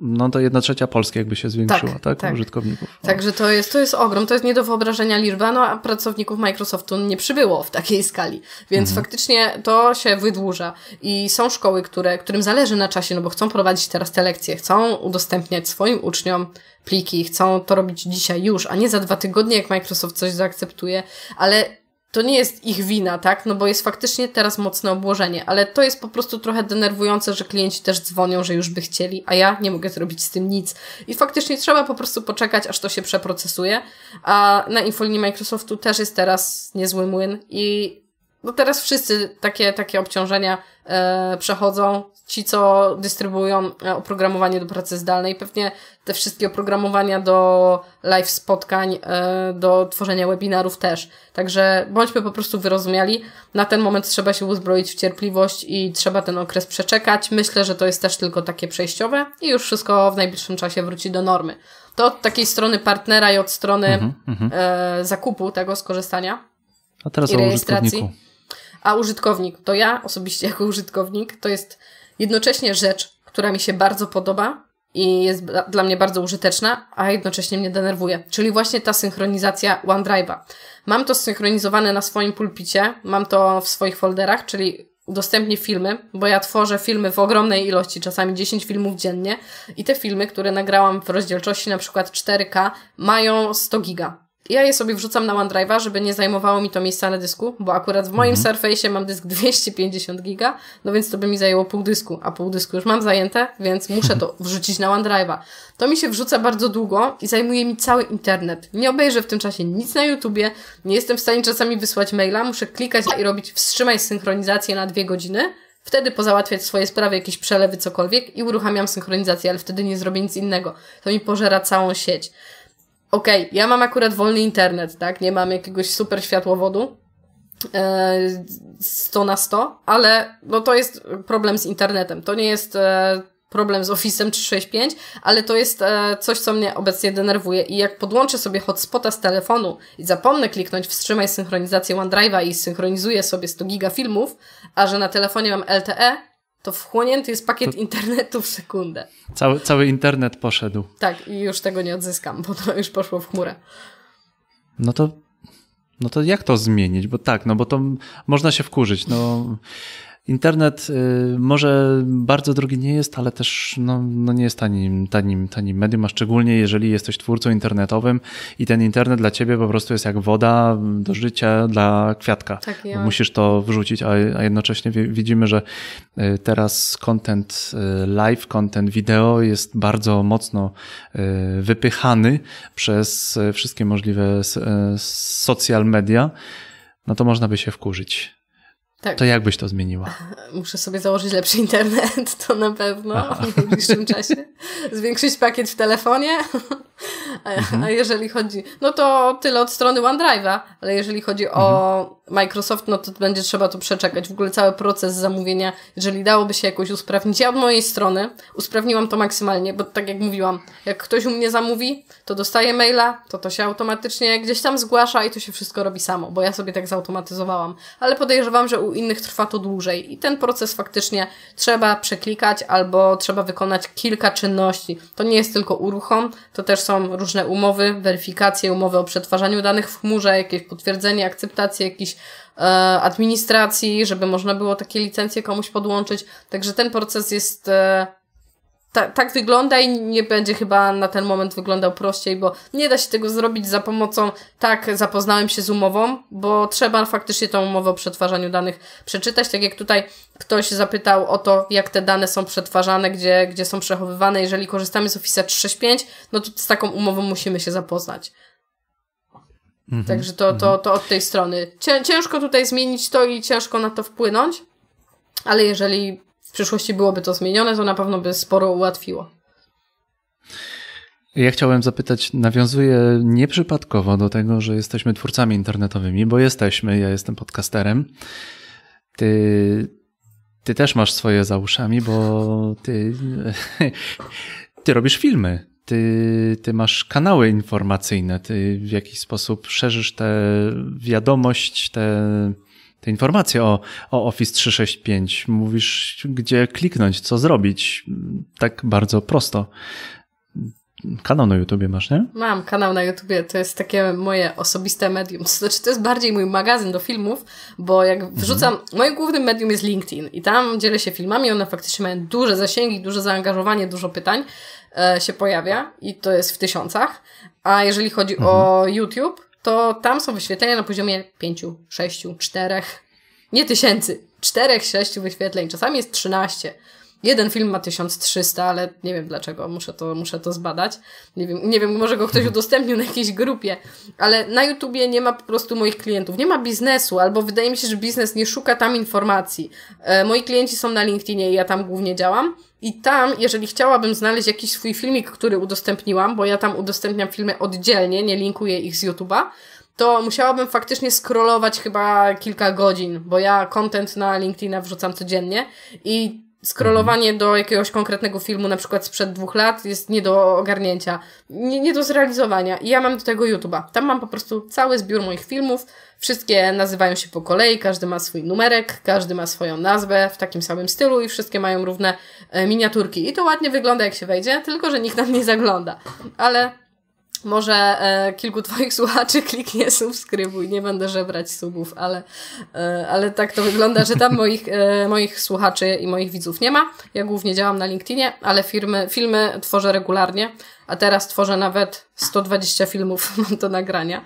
No to jedna trzecia Polski jakby się zwiększyła, tak? tak? tak. Użytkowników. O. Także to jest, to jest ogrom, to jest nie do wyobrażenia liczba, no a pracowników Microsoftu nie przybyło w takiej skali. Więc mhm. faktycznie to się wydłuża. I są szkoły, które, którym zależy na czasie, no bo chcą prowadzić teraz te lekcje, chcą udostępniać swoim uczniom pliki, chcą to robić dzisiaj już, a nie za dwa tygodnie, jak Microsoft coś zaakceptuje, ale to nie jest ich wina, tak? No bo jest faktycznie teraz mocne obłożenie, ale to jest po prostu trochę denerwujące, że klienci też dzwonią, że już by chcieli, a ja nie mogę zrobić z tym nic. I faktycznie trzeba po prostu poczekać, aż to się przeprocesuje. A na infolinii Microsoftu też jest teraz niezły młyn i no teraz wszyscy takie, takie obciążenia e, przechodzą. Ci, co dystrybuują e, oprogramowanie do pracy zdalnej, pewnie te wszystkie oprogramowania do live spotkań, e, do tworzenia webinarów też. Także bądźmy po prostu wyrozumiali. Na ten moment trzeba się uzbroić w cierpliwość i trzeba ten okres przeczekać. Myślę, że to jest też tylko takie przejściowe i już wszystko w najbliższym czasie wróci do normy. To od takiej strony partnera i od strony mm -hmm. e, zakupu tego skorzystania. A teraz i rejestracji. A użytkownik, to ja osobiście jako użytkownik, to jest jednocześnie rzecz, która mi się bardzo podoba i jest dla mnie bardzo użyteczna, a jednocześnie mnie denerwuje. Czyli właśnie ta synchronizacja OneDrive'a. Mam to synchronizowane na swoim pulpicie, mam to w swoich folderach, czyli udostępnię filmy, bo ja tworzę filmy w ogromnej ilości, czasami 10 filmów dziennie i te filmy, które nagrałam w rozdzielczości na przykład 4K mają 100 giga. Ja je sobie wrzucam na OneDrive'a, żeby nie zajmowało mi to miejsca na dysku, bo akurat w moim mhm. Surface'ie mam dysk 250 giga, no więc to by mi zajęło pół dysku, a pół dysku już mam zajęte, więc muszę to *laughs* wrzucić na OneDrive'a. To mi się wrzuca bardzo długo i zajmuje mi cały internet. Nie obejrzę w tym czasie nic na YouTubie, nie jestem w stanie czasami wysłać maila, muszę klikać i robić wstrzymaj synchronizację na dwie godziny, Wtedy pozałatwiać swoje sprawy, jakieś przelewy, cokolwiek i uruchamiam synchronizację, ale wtedy nie zrobię nic innego. To mi pożera całą sieć okej, okay, ja mam akurat wolny internet, tak? Nie mam jakiegoś super światłowodu. 100 e, na 100, ale no to jest problem z internetem. To nie jest e, problem z Office'em 365, ale to jest e, coś, co mnie obecnie denerwuje i jak podłączę sobie hotspota z telefonu i zapomnę kliknąć wstrzymaj synchronizację OneDrive'a i synchronizuję sobie 100 giga filmów, a że na telefonie mam LTE, to wchłonięty jest pakiet to... internetu w sekundę. Cały, cały internet poszedł. Tak, i już tego nie odzyskam, bo to już poszło w chmurę. No to, no to jak to zmienić? Bo tak, no bo to można się wkurzyć. No, Internet y, może bardzo drogi nie jest, ale też no, no nie jest tanim, tanim, tanim medium, a szczególnie jeżeli jesteś twórcą internetowym i ten internet dla ciebie po prostu jest jak woda do życia dla kwiatka. Tak, ja. Musisz to wrzucić, a, a jednocześnie widzimy, że y, teraz content y, live, content wideo jest bardzo mocno wypychany przez wszystkie możliwe social media, no to można by się wkurzyć. Tak. To jak byś to zmieniła? *laughs* Muszę sobie założyć lepszy internet, *laughs* to na pewno Aha. w najbliższym czasie. *laughs* Zwiększyć pakiet w telefonie. A, mhm. a jeżeli chodzi, no to tyle od strony OneDrive'a, ale jeżeli chodzi mhm. o Microsoft, no to będzie trzeba to przeczekać. W ogóle cały proces zamówienia, jeżeli dałoby się jakoś usprawnić. Ja od mojej strony usprawniłam to maksymalnie, bo tak jak mówiłam, jak ktoś u mnie zamówi, to dostaje maila, to to się automatycznie gdzieś tam zgłasza i to się wszystko robi samo, bo ja sobie tak zautomatyzowałam. Ale podejrzewam, że u innych trwa to dłużej i ten proces faktycznie trzeba przeklikać albo trzeba wykonać kilka czynności. To nie jest tylko uruchom, to też są różne umowy, weryfikacje, umowy o przetwarzaniu danych w chmurze, jakieś potwierdzenie, akceptację jakichś e, administracji, żeby można było takie licencje komuś podłączyć. Także ten proces jest e, ta, tak wygląda i nie będzie chyba na ten moment wyglądał prościej, bo nie da się tego zrobić za pomocą tak, zapoznałem się z umową, bo trzeba faktycznie tą umowę o przetwarzaniu danych przeczytać, tak jak tutaj ktoś zapytał o to, jak te dane są przetwarzane, gdzie, gdzie są przechowywane. Jeżeli korzystamy z Office 365, no to z taką umową musimy się zapoznać. Mhm, Także to, to, to od tej strony. Ciężko tutaj zmienić to i ciężko na to wpłynąć, ale jeżeli w przyszłości byłoby to zmienione, to na pewno by sporo ułatwiło. Ja chciałem zapytać, nawiązuję nieprzypadkowo do tego, że jesteśmy twórcami internetowymi, bo jesteśmy, ja jestem podcasterem. Ty, ty też masz swoje za uszami, bo ty, *laughs* ty robisz filmy. Ty, ty masz kanały informacyjne, ty w jakiś sposób szerzysz tę wiadomość, te te informacje o, o Office 365. Mówisz, gdzie kliknąć, co zrobić. Tak bardzo prosto. Kanał na YouTubie masz, nie? Mam kanał na YouTubie, to jest takie moje osobiste medium. To *laughs* znaczy, to jest bardziej mój magazyn do filmów, bo jak mhm. wrzucam, mhm. moim głównym medium jest LinkedIn i tam dzielę się filmami, one faktycznie mają duże zasięgi, duże zaangażowanie, dużo pytań e, się pojawia i to jest w tysiącach. A jeżeli chodzi mhm. o YouTube, to tam są wyświetlenia na poziomie 5, 6, 4, nie tysięcy, 4, 6 wyświetleń, czasami jest 13. Jeden film ma 1300, ale nie wiem dlaczego, muszę to, muszę to zbadać. Nie wiem, nie wiem, może go ktoś udostępnił na jakiejś grupie, ale na YouTubie nie ma po prostu moich klientów, nie ma biznesu, albo wydaje mi się, że biznes nie szuka tam informacji. E, moi klienci są na LinkedInie i ja tam głównie działam. I tam, jeżeli chciałabym znaleźć jakiś swój filmik, który udostępniłam, bo ja tam udostępniam filmy oddzielnie, nie linkuję ich z YouTube'a, to musiałabym faktycznie scrollować chyba kilka godzin, bo ja content na LinkedIna wrzucam codziennie i scrollowanie mhm. do jakiegoś konkretnego filmu, na przykład sprzed dwóch lat, jest nie do ogarnięcia, nie, nie do zrealizowania. I ja mam do tego YouTube'a. Tam mam po prostu cały zbiór moich filmów. Wszystkie nazywają się po kolei, każdy ma swój numerek, każdy ma swoją nazwę w takim samym stylu i wszystkie mają równe e, miniaturki. I to ładnie wygląda, jak się wejdzie, tylko że nikt tam nie zagląda. Ale może e, kilku Twoich *laughs* słuchaczy kliknie subskrybuj, nie będę żebrać subów, ale, e, ale tak to wygląda, że tam moich, e, moich słuchaczy i moich widzów nie ma. Ja głównie działam na LinkedInie, ale firmy, filmy tworzę regularnie, a teraz tworzę nawet 120 filmów *laughs* mam do nagrania.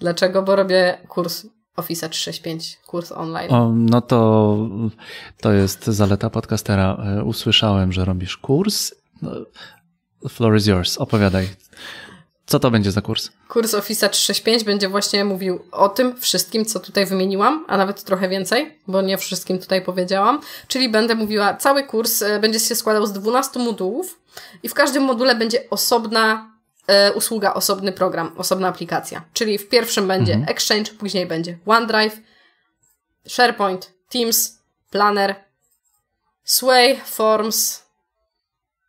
Dlaczego? Bo robię kurs Office 365, kurs online. O, no to, to jest zaleta podcastera. E, usłyszałem, że robisz kurs. No, floor is yours. Opowiadaj. Co to będzie za kurs? Kurs Office 365 będzie właśnie mówił o tym wszystkim, co tutaj wymieniłam, a nawet trochę więcej, bo nie wszystkim tutaj powiedziałam. Czyli będę mówiła, cały kurs e, będzie się składał z 12 modułów i w każdym module będzie osobna usługa, osobny program, osobna aplikacja. Czyli w pierwszym będzie mhm. Exchange, później będzie OneDrive, SharePoint, Teams, Planner, Sway, Forms,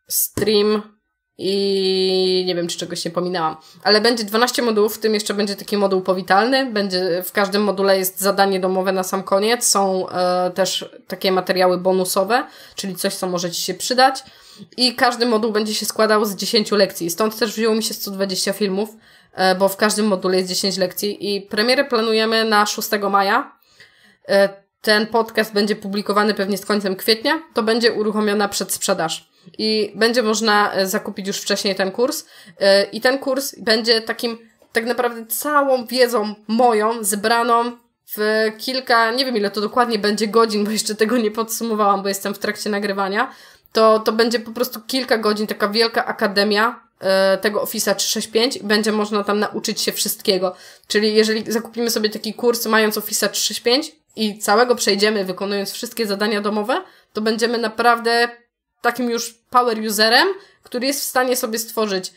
Stream, i nie wiem, czy czegoś nie pominęłam. Ale będzie 12 modułów, w tym jeszcze będzie taki moduł powitalny. Będzie, w każdym module jest zadanie domowe na sam koniec. Są e, też takie materiały bonusowe, czyli coś, co może Ci się przydać. I każdy moduł będzie się składał z 10 lekcji. Stąd też wzięło mi się 120 filmów, e, bo w każdym module jest 10 lekcji i premierę planujemy na 6 maja. E, ten podcast będzie publikowany pewnie z końcem kwietnia. To będzie uruchomiona przedsprzedaż. I będzie można e, zakupić już wcześniej ten kurs. I ten kurs będzie takim tak naprawdę całą wiedzą moją zebraną w kilka, nie wiem ile to dokładnie będzie godzin, bo jeszcze tego nie podsumowałam, bo jestem w trakcie nagrywania, to, to będzie po prostu kilka godzin, taka wielka akademia e, tego Office'a 365 i będzie można tam nauczyć się wszystkiego. Czyli jeżeli zakupimy sobie taki kurs mając Office'a 365 i całego przejdziemy wykonując wszystkie zadania domowe, to będziemy naprawdę takim już power userem, który jest w stanie sobie stworzyć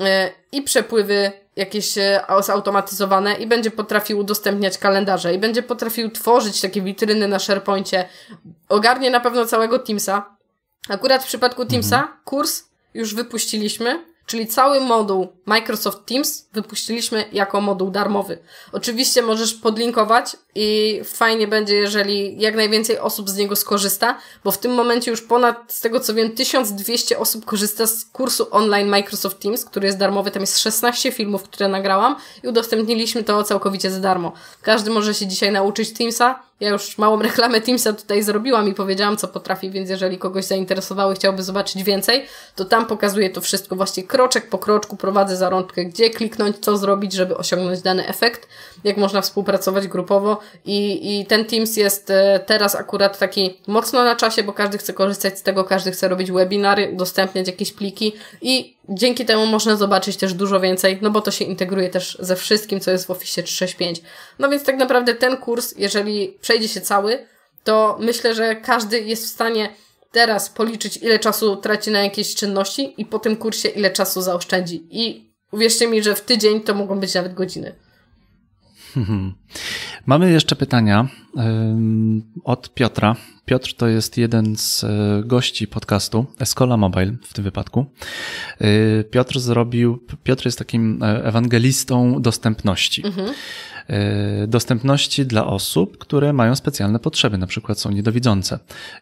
e, i przepływy jakieś e, zautomatyzowane i będzie potrafił udostępniać kalendarze i będzie potrafił tworzyć takie witryny na SharePoincie. Ogarnie na pewno całego Teamsa. Akurat w przypadku Teamsa mhm. kurs już wypuściliśmy Czyli cały moduł Microsoft Teams wypuściliśmy jako moduł darmowy. Oczywiście możesz podlinkować i fajnie będzie, jeżeli jak najwięcej osób z niego skorzysta, bo w tym momencie już ponad, z tego co wiem, 1200 osób korzysta z kursu online Microsoft Teams, który jest darmowy. Tam jest 16 filmów, które nagrałam i udostępniliśmy to całkowicie za darmo. Każdy może się dzisiaj nauczyć Teamsa, ja już małą reklamę Teamsa tutaj zrobiłam i powiedziałam, co potrafi, więc jeżeli kogoś zainteresowało i chciałby zobaczyć więcej, to tam pokazuję to wszystko. Właśnie kroczek po kroczku, prowadzę zarądkę, gdzie kliknąć, co zrobić, żeby osiągnąć dany efekt, jak można współpracować grupowo. I, i ten Teams jest e, teraz akurat taki mocno na czasie, bo każdy chce korzystać z tego, każdy chce robić webinary, udostępniać jakieś pliki i dzięki temu można zobaczyć też dużo więcej, no bo to się integruje też ze wszystkim, co jest w Office 365. No więc tak naprawdę ten kurs, jeżeli przejdzie się cały, to myślę, że każdy jest w stanie teraz policzyć, ile czasu traci na jakieś czynności i po tym kursie ile czasu zaoszczędzi. I uwierzcie mi, że w tydzień to mogą być nawet godziny. *laughs* Mamy jeszcze pytania od Piotra. Piotr to jest jeden z e, gości podcastu Escola Mobile w tym wypadku. E, Piotr zrobił, Piotr jest takim e, ewangelistą dostępności. Mhm. Dostępności dla osób, które mają specjalne potrzeby, na przykład są niedowidzące.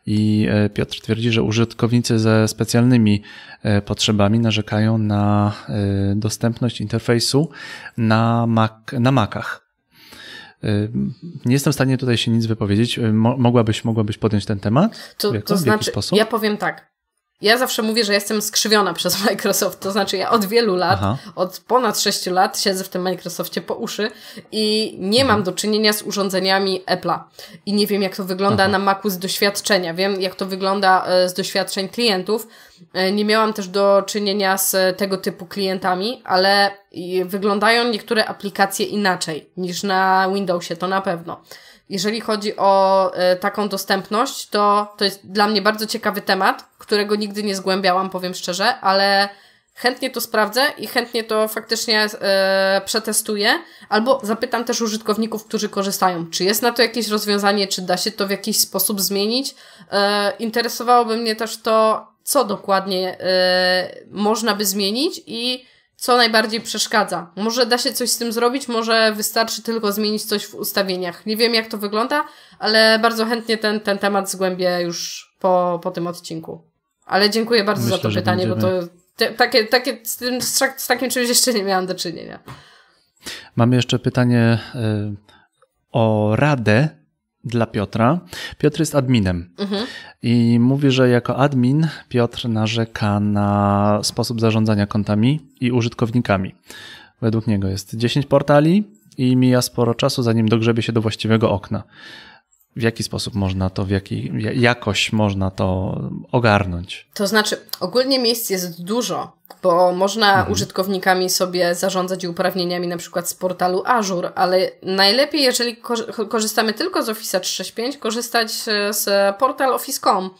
I Piotr twierdzi, że użytkownicy ze specjalnymi potrzebami narzekają na dostępność interfejsu na, Mac, na Macach. Nie jestem w stanie tutaj się nic wypowiedzieć. Mogłabyś, mogłabyś podjąć ten temat? To, to znaczy, ja powiem tak. Ja zawsze mówię, że jestem skrzywiona przez Microsoft. To znaczy, ja od wielu lat, Aha. od ponad sześciu lat siedzę w tym Microsoftie po uszy i nie mhm. mam do czynienia z urządzeniami Apple'a. I nie wiem, jak to wygląda Aha. na Macu z doświadczenia. Wiem, jak to wygląda e, z doświadczeń klientów. E, nie miałam też do czynienia z tego typu klientami, ale wyglądają niektóre aplikacje inaczej niż na Windowsie, to na pewno. Jeżeli chodzi o y, taką dostępność, to to jest dla mnie bardzo ciekawy temat, którego nigdy nie zgłębiałam, powiem szczerze, ale chętnie to sprawdzę i chętnie to faktycznie y, przetestuję, albo zapytam też użytkowników, którzy korzystają, czy jest na to jakieś rozwiązanie, czy da się to w jakiś sposób zmienić. Interesowałoby mnie też to, co dokładnie można by zmienić i co najbardziej przeszkadza. Może da się coś z tym zrobić, może wystarczy tylko zmienić coś w ustawieniach. Nie wiem, jak to wygląda, ale bardzo chętnie ten, ten temat zgłębię już po, po tym odcinku. Ale dziękuję bardzo Myślę, za to pytanie, będziemy... bo to te, takie, takie, z, tym, z takim czymś jeszcze nie miałam do czynienia. Mamy jeszcze pytanie y, o radę dla Piotra. Piotr jest adminem mhm. i mówi, że jako admin Piotr narzeka na sposób zarządzania kontami i użytkownikami. Według niego jest 10 portali i mija sporo czasu, zanim dogrzebie się do właściwego okna w jaki sposób można to, w jaki jakoś można to ogarnąć? To znaczy, ogólnie miejsc jest dużo, bo można mhm. użytkownikami sobie zarządzać uprawnieniami na przykład z portalu Azure, ale najlepiej, jeżeli korzystamy tylko z Office 365, korzystać z portal Office.com.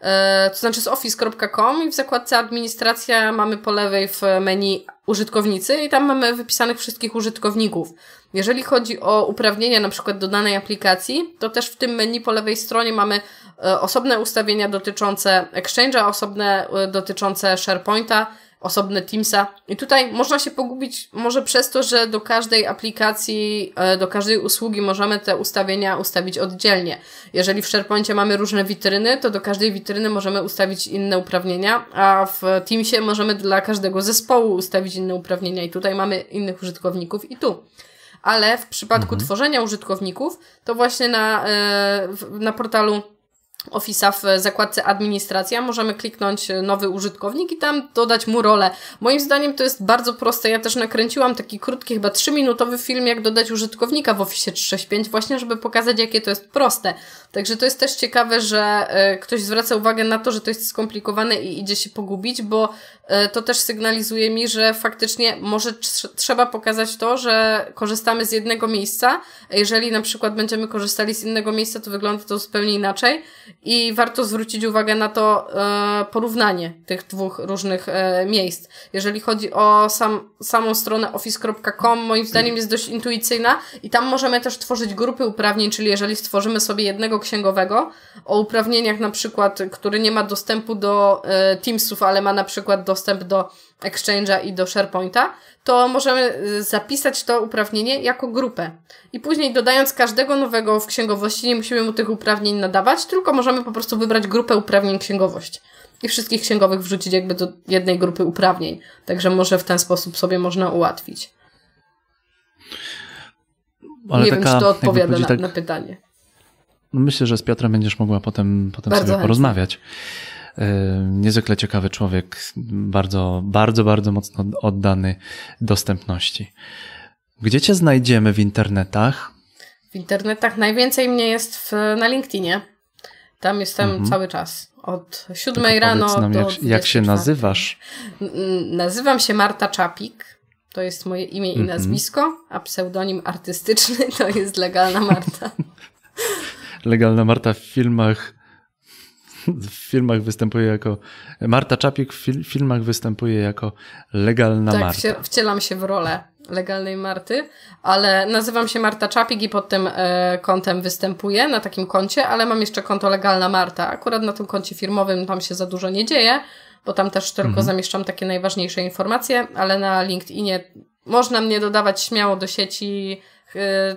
E, to znaczy z office.com i w zakładce administracja mamy po lewej w menu użytkownicy i tam mamy wypisanych wszystkich użytkowników. Jeżeli chodzi o uprawnienia na przykład do danej aplikacji, to też w tym menu po lewej stronie mamy e, osobne ustawienia dotyczące Exchange'a, osobne e, dotyczące SharePointa, osobne Teamsa. I tutaj można się pogubić może przez to, że do każdej aplikacji, e, do każdej usługi możemy te ustawienia ustawić oddzielnie. Jeżeli w SharePointie mamy różne witryny, to do każdej witryny możemy ustawić inne uprawnienia, a w Teamsie możemy dla każdego zespołu ustawić inne uprawnienia i tutaj mamy innych użytkowników i tu ale w przypadku mhm. tworzenia użytkowników, to właśnie na, e, na portalu Office'a w zakładce administracja możemy kliknąć nowy użytkownik i tam dodać mu rolę. Moim zdaniem to jest bardzo proste. Ja też nakręciłam taki krótki, chyba 3-minutowy film, jak dodać użytkownika w Office 365, właśnie żeby pokazać, jakie to jest proste. Także to jest też ciekawe, że e, ktoś zwraca uwagę na to, że to jest skomplikowane i idzie się pogubić, bo e, to też sygnalizuje mi, że faktycznie może trzeba pokazać to, że korzystamy z jednego miejsca. Jeżeli na przykład będziemy korzystali z innego miejsca, to wygląda to zupełnie inaczej i warto zwrócić uwagę na to e, porównanie tych dwóch różnych e, miejsc. Jeżeli chodzi o sam, samą stronę office.com, moim zdaniem jest dość intuicyjna i tam możemy też tworzyć grupy uprawnień, czyli jeżeli stworzymy sobie jednego księgowego o uprawnieniach na przykład, który nie ma dostępu do e, Teamsów, ale ma na przykład dostęp do Exchange'a i do SharePointa, to możemy y, zapisać to uprawnienie jako grupę. I później dodając każdego nowego w księgowości, nie musimy mu tych uprawnień nadawać, tylko możemy po prostu wybrać grupę uprawnień księgowość. I wszystkich księgowych wrzucić jakby do jednej grupy uprawnień. Także może w ten sposób sobie można ułatwić. Ale nie taka, wiem, czy to odpowiada na, tak, na pytanie. No myślę, że z Piotrem będziesz mogła potem, potem sobie porozmawiać. E, niezwykle ciekawy człowiek, bardzo, bardzo, bardzo mocno oddany dostępności. Gdzie cię znajdziemy w internetach? W internetach najwięcej mnie jest w, na LinkedInie. Tam jestem mhm. cały czas. Od siódmej rano nam, do jak, jak się nazywasz? Nazywam się Marta Czapik. To jest moje imię i mhm. nazwisko, a pseudonim artystyczny *laughs* to jest Legalna Marta. *laughs* Legalna Marta w filmach w filmach występuje jako. Marta Czapik w fil filmach występuje jako legalna tak, Marta. Tak, wcielam się w rolę legalnej Marty, ale nazywam się Marta Czapik i pod tym e, kontem występuję, na takim koncie, ale mam jeszcze konto legalna Marta. Akurat na tym koncie firmowym tam się za dużo nie dzieje, bo tam też tylko mhm. zamieszczam takie najważniejsze informacje, ale na LinkedInie można mnie dodawać śmiało do sieci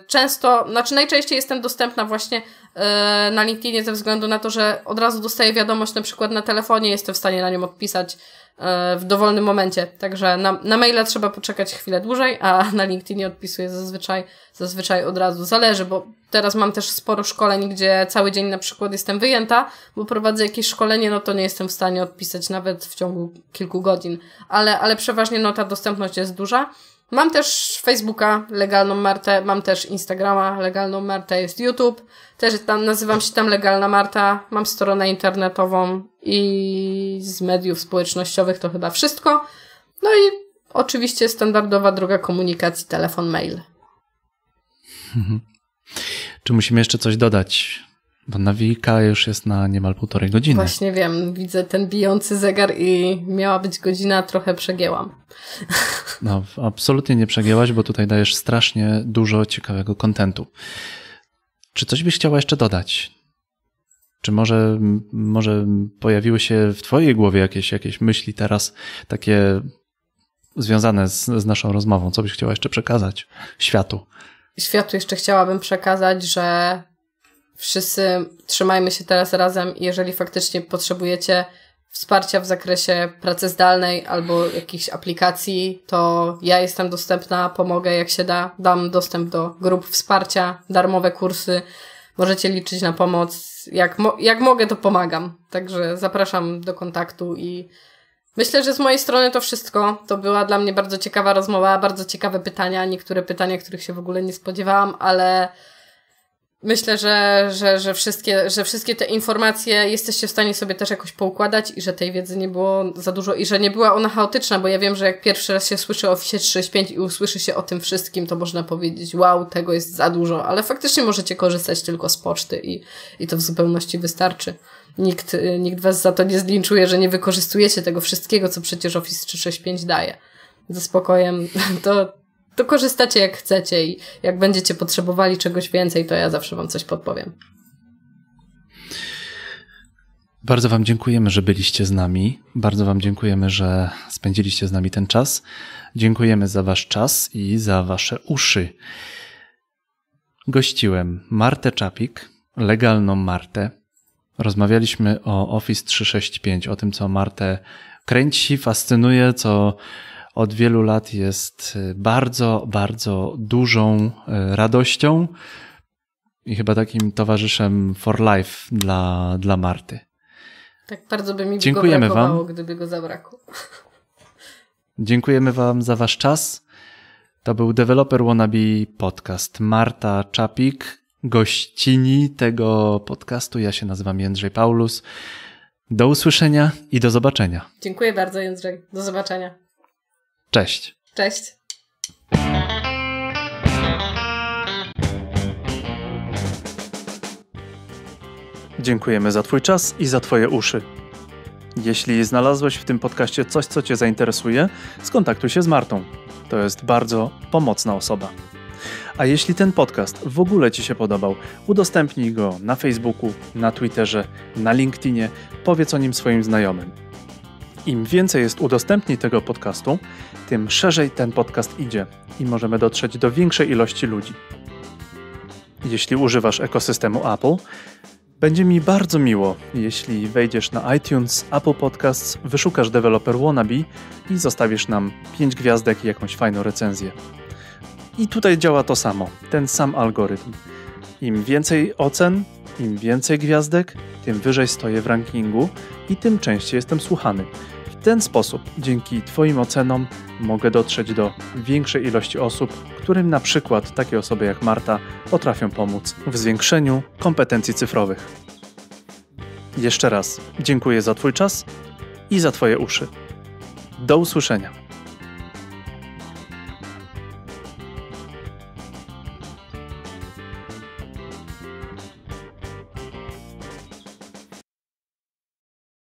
często, znaczy najczęściej jestem dostępna właśnie e, na LinkedInie ze względu na to, że od razu dostaję wiadomość na przykład na telefonie, jestem w stanie na nią odpisać e, w dowolnym momencie. Także na, na maila trzeba poczekać chwilę dłużej, a na LinkedInie odpisuję zazwyczaj, zazwyczaj od razu. Zależy, bo teraz mam też sporo szkoleń, gdzie cały dzień na przykład jestem wyjęta, bo prowadzę jakieś szkolenie, no to nie jestem w stanie odpisać nawet w ciągu kilku godzin. Ale, ale przeważnie no ta dostępność jest duża. Mam też Facebooka, legalną Martę, mam też Instagrama, legalną Martę, jest YouTube, też tam nazywam się tam Legalna Marta, mam stronę internetową i z mediów społecznościowych to chyba wszystko. No i oczywiście standardowa droga komunikacji, telefon, mail. *laughs* Czy musimy jeszcze coś dodać bo nawika już jest na niemal półtorej godziny. Właśnie wiem, widzę ten bijący zegar i miała być godzina, trochę przegięłam. No, absolutnie nie przegięłaś, bo tutaj dajesz strasznie dużo ciekawego kontentu. Czy coś byś chciała jeszcze dodać? Czy może, może pojawiły się w Twojej głowie jakieś, jakieś myśli teraz takie związane z, z naszą rozmową? Co byś chciała jeszcze przekazać światu? Światu jeszcze chciałabym przekazać, że wszyscy trzymajmy się teraz razem jeżeli faktycznie potrzebujecie wsparcia w zakresie pracy zdalnej albo jakichś aplikacji, to ja jestem dostępna, pomogę jak się da, dam dostęp do grup wsparcia, darmowe kursy, możecie liczyć na pomoc. Jak, mo jak mogę, to pomagam. Także zapraszam do kontaktu i myślę, że z mojej strony to wszystko. To była dla mnie bardzo ciekawa rozmowa, bardzo ciekawe pytania, niektóre pytania, których się w ogóle nie spodziewałam, ale Myślę, że, że, że, wszystkie, że wszystkie te informacje jesteście w stanie sobie też jakoś poukładać i że tej wiedzy nie było za dużo i że nie była ona chaotyczna, bo ja wiem, że jak pierwszy raz się słyszy o Office 365 i usłyszy się o tym wszystkim, to można powiedzieć, wow, tego jest za dużo, ale faktycznie możecie korzystać tylko z poczty i, i to w zupełności wystarczy. Nikt, nikt was za to nie zlinczuje, że nie wykorzystujecie tego wszystkiego, co przecież Office 365 daje. Ze spokojem to, to korzystacie jak chcecie i jak będziecie potrzebowali czegoś więcej, to ja zawsze wam coś podpowiem. Bardzo Wam dziękujemy, że byliście z nami. Bardzo Wam dziękujemy, że spędziliście z nami ten czas. Dziękujemy za Wasz czas i za Wasze uszy. Gościłem Martę Czapik, legalną Martę. Rozmawialiśmy o Office 365, o tym, co Martę kręci, fascynuje, co od wielu lat jest bardzo, bardzo dużą e, radością i chyba takim towarzyszem for life dla, dla Marty. Tak bardzo by mi Dziękujemy go brakowało, wam. gdyby go zabrakło. Dziękujemy Wam za Wasz czas. To był Developer Wannabe Podcast. Marta Czapik, gościni tego podcastu. Ja się nazywam Jędrzej Paulus. Do usłyszenia i do zobaczenia. Dziękuję bardzo, Jędrzej. Do zobaczenia. Cześć. Cześć. Dziękujemy za Twój czas i za Twoje uszy. Jeśli znalazłeś w tym podcaście coś, co Cię zainteresuje, skontaktuj się z Martą. To jest bardzo pomocna osoba. A jeśli ten podcast w ogóle Ci się podobał, udostępnij go na Facebooku, na Twitterze, na LinkedInie, powiedz o nim swoim znajomym. Im więcej jest udostępnień tego podcastu, tym szerzej ten podcast idzie i możemy dotrzeć do większej ilości ludzi. Jeśli używasz ekosystemu Apple, będzie mi bardzo miło, jeśli wejdziesz na iTunes, Apple Podcasts, wyszukasz Developer Wannabe i zostawisz nam 5 gwiazdek i jakąś fajną recenzję. I tutaj działa to samo, ten sam algorytm. Im więcej ocen, im więcej gwiazdek, tym wyżej stoję w rankingu i tym częściej jestem słuchany. Ten sposób, dzięki Twoim ocenom, mogę dotrzeć do większej ilości osób, którym na przykład takie osoby jak Marta potrafią pomóc w zwiększeniu kompetencji cyfrowych. Jeszcze raz dziękuję za Twój czas i za Twoje uszy. Do usłyszenia.